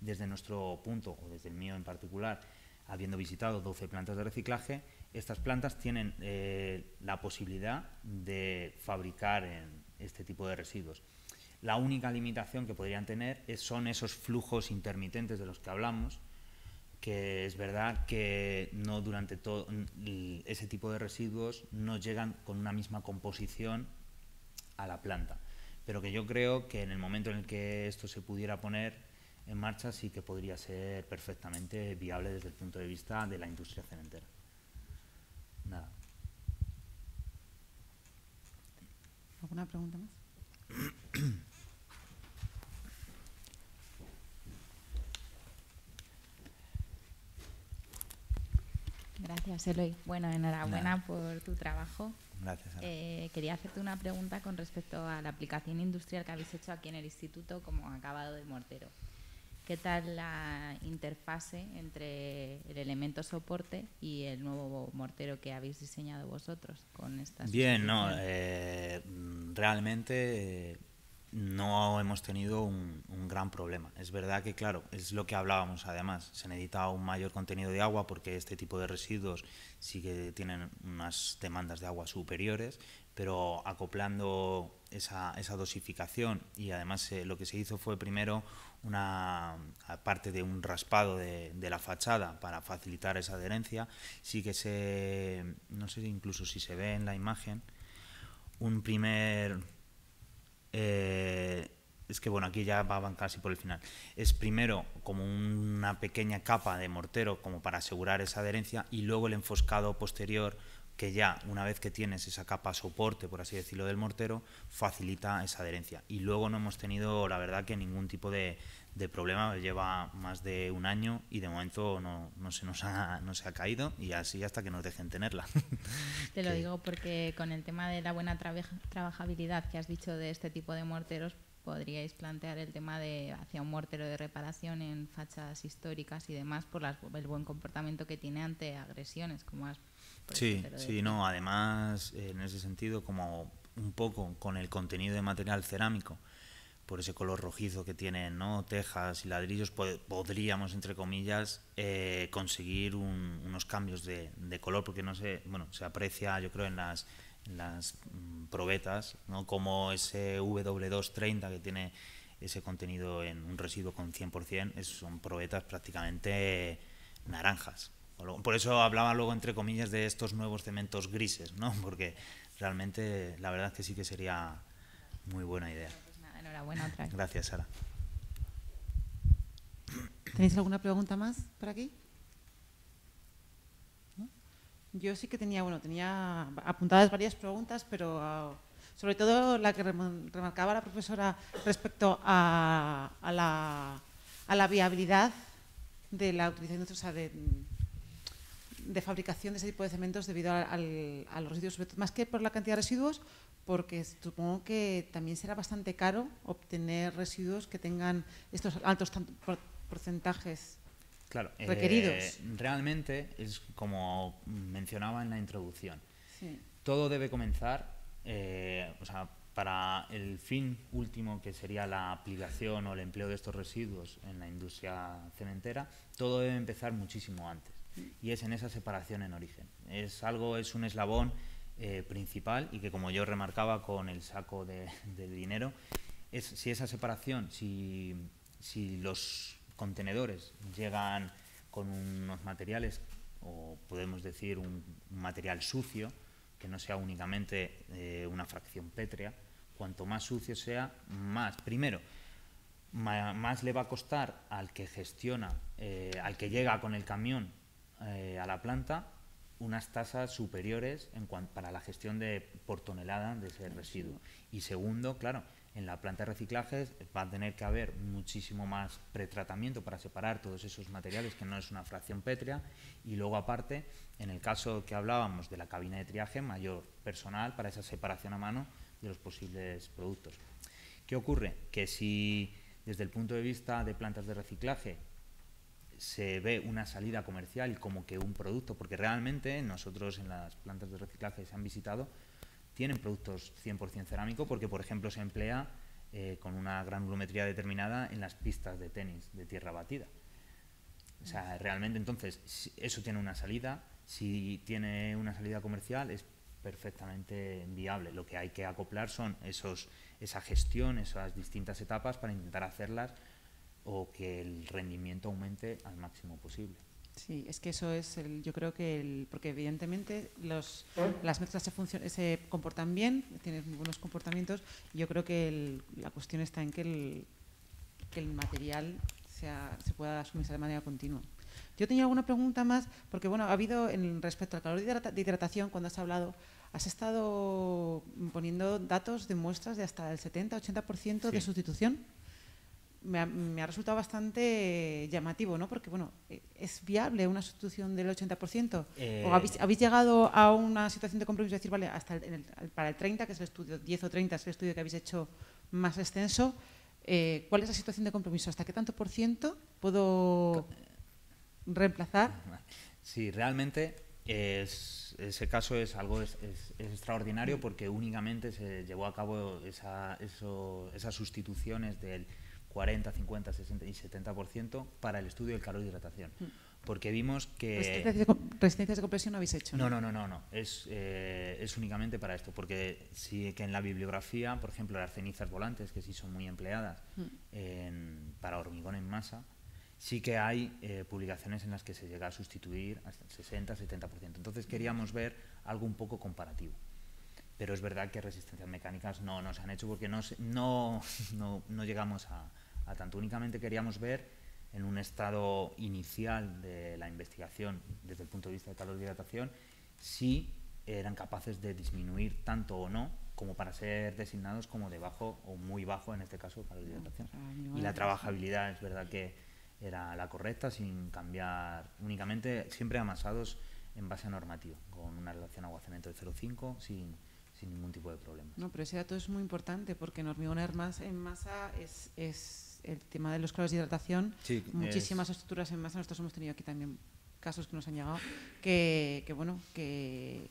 desde nuestro punto, o desde el mío en particular, habiendo visitado 12 plantas de reciclaje, estas plantas tienen eh, la posibilidad de fabricar en este tipo de residuos. La única limitación que podrían tener son esos flujos intermitentes de los que hablamos, que es verdad que no durante todo ese tipo de residuos no llegan con una misma composición a la planta. Pero que yo creo que en el momento en el que esto se pudiera poner en marcha sí que podría ser perfectamente viable desde el punto de vista de la industria cementera. Nada. ¿Alguna pregunta más? Gracias, Eloy. Bueno, enhorabuena Nada. por tu trabajo. Gracias. Eh, quería hacerte una pregunta con respecto a la aplicación industrial que habéis hecho aquí en el instituto como acabado de mortero. ¿Qué tal la interfase entre el elemento soporte y el nuevo mortero que habéis diseñado vosotros con estas Bien, no, eh, realmente no hemos tenido un, un gran problema. Es verdad que, claro, es lo que hablábamos además, se necesita un mayor contenido de agua porque este tipo de residuos sí que tienen unas demandas de agua superiores, pero acoplando esa, esa dosificación y además eh, lo que se hizo fue primero una aparte de un raspado de, de la fachada para facilitar esa adherencia, sí que se, no sé incluso si se ve en la imagen, un primer eh, es que bueno, aquí ya van casi por el final. Es primero como una pequeña capa de mortero como para asegurar esa adherencia y luego el enfoscado posterior que ya una vez que tienes esa capa soporte, por así decirlo, del mortero, facilita esa adherencia. Y luego no hemos tenido, la verdad, que ningún tipo de, de problema. Lleva más de un año y de momento no, no se nos ha, no se ha caído y así hasta que nos dejen tenerla. Te lo que- digo porque con el tema de la buena trabajabilidad que has dicho de este tipo de morteros, podríais plantear el tema de hacia un mortero de reparación en fachadas históricas y demás por las- el buen comportamiento que tiene ante agresiones, como has por Sí, sí, no, además eh, en ese sentido como un poco con el contenido de material cerámico, por ese color rojizo que tienen, ¿no? Tejas y ladrillos, po- podríamos, entre comillas, eh, conseguir un- unos cambios de, de color, porque no sé, bueno, se aprecia, yo creo, en las, en las mm, probetas, ¿no? Como ese W230 que tiene ese contenido en un residuo con 100%, es- son probetas prácticamente naranjas. Por eso hablaba luego, entre comillas, de estos nuevos cementos grises, ¿no? Porque realmente la verdad es que sí que sería muy buena idea. Pues nada, enhorabuena otra vez. Gracias, Sara. ¿Tenéis alguna pregunta más por aquí? ¿No? Yo sí que tenía, bueno, tenía apuntadas varias preguntas, pero ah, sobre todo la que remarcaba la profesora respecto a, a la, a la viabilidad de la utilización o sea, de, de fabricación de ese tipo de cementos debido al- al- a los residuos, sobre todo, más que por la cantidad de residuos, porque supongo que también será bastante caro obtener residuos que tengan estos altos porcentajes. Claro, eh, Requeridos. realmente es como mencionaba en la introducción. Sí. Todo debe comenzar, eh, o sea, para el fin último que sería la aplicación o el empleo de estos residuos en la industria cementera, todo debe empezar muchísimo antes. Y es en esa separación en origen. Es algo, es un eslabón eh, principal y que como yo remarcaba con el saco de, dinero, es si esa separación, si, si los contenedores llegan con unos materiales o podemos decir un, material sucio, que no sea únicamente eh, una fracción pétrea, cuanto más sucio sea, más, primero, más le va a costar al que gestiona, eh, al que llega con el camión eh, a la planta, unas tasas superiores en para la gestión de por tonelada de ese residuo. Y segundo, claro, en la planta de reciclaje va a tener que haber muchísimo más pretratamiento para separar todos esos materiales, que no es una fracción pétrea, y luego aparte, en el caso que hablábamos de la cabina de triaje, mayor personal para esa separación a mano de los posibles productos. ¿Qué ocurre? Que si desde el punto de vista de plantas de reciclaje se ve una salida comercial como que un producto, porque realmente nosotros en las plantas de reciclaje se han visitado, tienen productos 100% cerámico porque, por ejemplo, se emplea eh, con una granulometría determinada en las pistas de tenis de tierra batida. O sea, realmente entonces eso tiene una salida, si tiene una salida comercial es perfectamente viable. Lo que hay que acoplar son esos, esa gestión, esas distintas etapas para intentar hacerlas o que el rendimiento aumente al máximo posible. Sí, es que eso es, el, yo creo que, el, porque evidentemente los, las mezclas se, se comportan bien, tienen muy buenos comportamientos, yo creo que la cuestión está en que el, que el material sea, se pueda asumirse de manera continua. Yo tenía alguna pregunta más, porque bueno, ha habido en respecto al calor de hidratación, cuando has hablado, has estado poniendo datos de muestras de hasta el 70-80% de sustitución. Me ha, resultado bastante llamativo, ¿no? Porque, bueno, ¿es viable una sustitución del 80%? ¿O eh, habéis, llegado a una situación de compromiso de decir, vale, hasta para el 30, que es el estudio, 10 o 30 es el estudio que habéis hecho más extenso, eh, ¿cuál es la situación de compromiso? ¿Hasta qué tanto por ciento puedo reemplazar? Sí, realmente ese caso es algo es, extraordinario porque únicamente se llevó a cabo esas sustituciones del 40, 50, 60 y 70% para el estudio del calor de hidratación. Mm. Porque vimos que... ¿Resistencias de compresión no habéis hecho? No, no, no, no. no. Es, eh, es únicamente para esto. Porque sí que en la bibliografía, por ejemplo, las cenizas volantes, que sí son muy empleadas mm. para hormigón en masa, sí que hay eh, publicaciones en las que se llega a sustituir hasta el 60-70%. Entonces queríamos ver algo un poco comparativo. Pero es verdad que resistencias mecánicas no nos han hecho porque no, no, no, no llegamos a, a tanto. Únicamente queríamos ver en un estado inicial de la investigación desde el punto de vista de calor de hidratación si eran capaces de disminuir tanto o no como para ser designados como de bajo o muy bajo en este caso calor de hidratación. Y la trabajabilidad es verdad que era la correcta sin cambiar únicamente siempre amasados en base a normativa con una relación agua-cemento de 0,5 sin, sin ningún tipo de problema. No, pero ese dato es muy importante porque en hormigón en masa es, es el tema de los claros de hidratación, muchísimas estructuras en masa, nosotros hemos tenido aquí también casos que nos han llegado que, bueno que,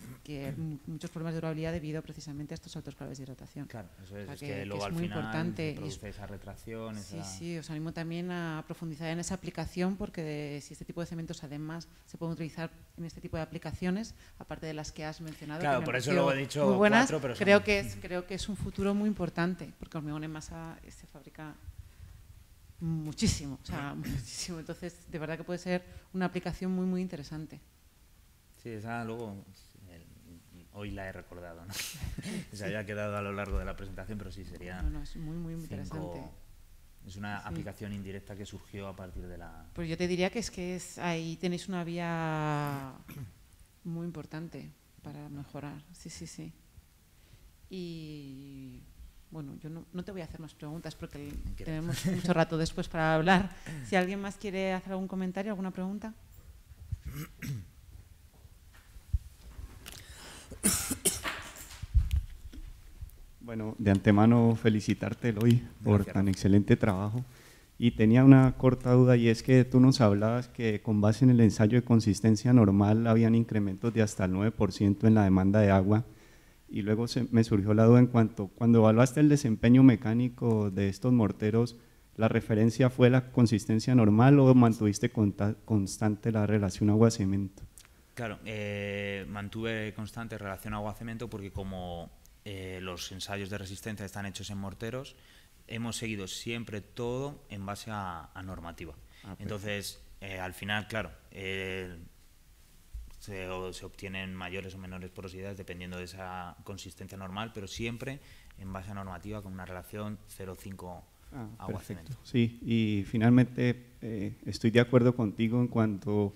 muchos problemas de durabilidad debido precisamente a estos altos claves de hidratación. Claro, eso es, que, luego al muy final importante. produce esa retracción. Sí, sí, os animo también a profundizar en esa aplicación porque si este tipo de cementos además se pueden utilizar en este tipo de aplicaciones, aparte de las que has mencionado. Claro, por eso lo he dicho muy buenas, pero creo que es creo que es un futuro muy importante porque hormigón en masa se fabrica muchísimo, o sea, muchísimo. Entonces, de verdad que puede ser una aplicación muy, muy interesante. Sí, esa luego, hoy la he recordado, ¿no? Se había quedado a lo largo de la presentación, pero sí sería... No, no, es muy, muy interesante. Es una aplicación indirecta que surgió a partir de la... Pues yo te diría que es que es, ahí tenéis una vía muy importante para mejorar, sí, sí, sí. Y bueno, yo no, te voy a hacer más preguntas porque tenemos mucho rato después para hablar. Si alguien más quiere hacer algún comentario, alguna pregunta. Bueno, de antemano felicitarte, hoy por tan excelente trabajo. Y tenía una corta duda y es que tú nos hablabas que con base en el ensayo de consistencia normal habían incrementos de hasta el 9% en la demanda de agua y luego se, me surgió la duda en cuanto, cuando evaluaste el desempeño mecánico de estos morteros, ¿la referencia fue la consistencia normal o mantuviste constante la relación agua-cemento? Claro, eh, mantuve constante relación agua-cemento porque como eh, los ensayos de resistencia están hechos en morteros, hemos seguido siempre todo en base a, normativa. Ah, Entonces, eh, al final, claro, se, se, obtienen mayores o menores porosidades dependiendo de esa consistencia normal, pero siempre en base a normativa con una relación 0,5 ah, agua cemento. Sí, y finalmente eh, estoy de acuerdo contigo en cuanto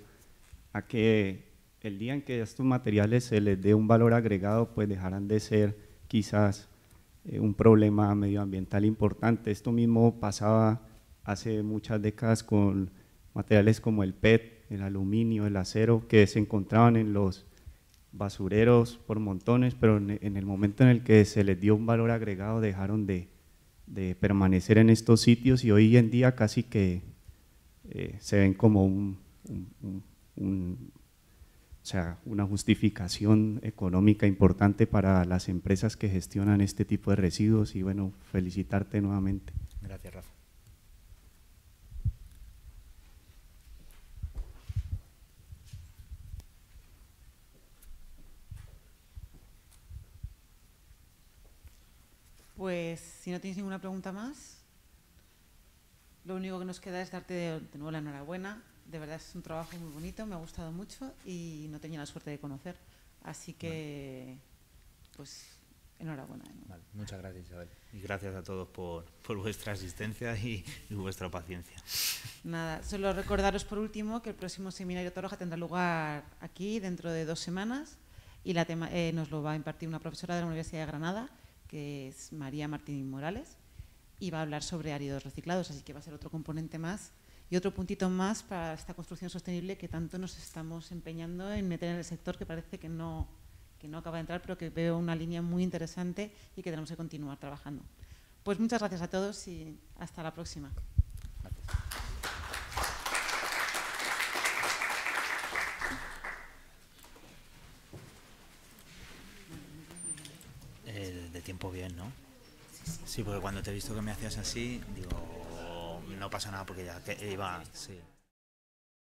a que el día en que a estos materiales se les dé un valor agregado, pues dejarán de ser quizás eh, un problema medioambiental importante. Esto mismo pasaba hace muchas décadas con materiales como el PET, el aluminio, el acero, que se encontraban en los basureros por montones, pero en el momento en el que se les dio un valor agregado dejaron de, permanecer en estos sitios y hoy en día casi que eh, se ven como una justificación económica importante para las empresas que gestionan este tipo de residuos y bueno, felicitarte nuevamente. Gracias, Rafa. Pues si no tienes ninguna pregunta más, lo único que nos queda es darte de, de nuevo la enhorabuena. De verdad es un trabajo muy bonito, me ha gustado mucho y no tenía la suerte de conocer. Así que, pues, enhorabuena. Vale, muchas gracias, Isabel. Y gracias a todos por, por vuestra asistencia y, y vuestra paciencia. Nada, solo recordaros por último que el próximo seminario Toroja tendrá lugar aquí dentro de dos semanas y la tema, eh, nos lo va a impartir una profesora de la Universidad de Granada, que es María Martín Morales, y va a hablar sobre áridos reciclados, así que va a ser otro componente más y otro puntito más para esta construcción sostenible que tanto nos estamos empeñando en meter en el sector, que parece que no, que no acaba de entrar, pero que veo una línea muy interesante y que tenemos que continuar trabajando. Pues muchas gracias a todos y hasta la próxima de tiempo bien, ¿no? Sí, porque cuando te he visto que me hacías así, digo, no pasa nada porque ya iba...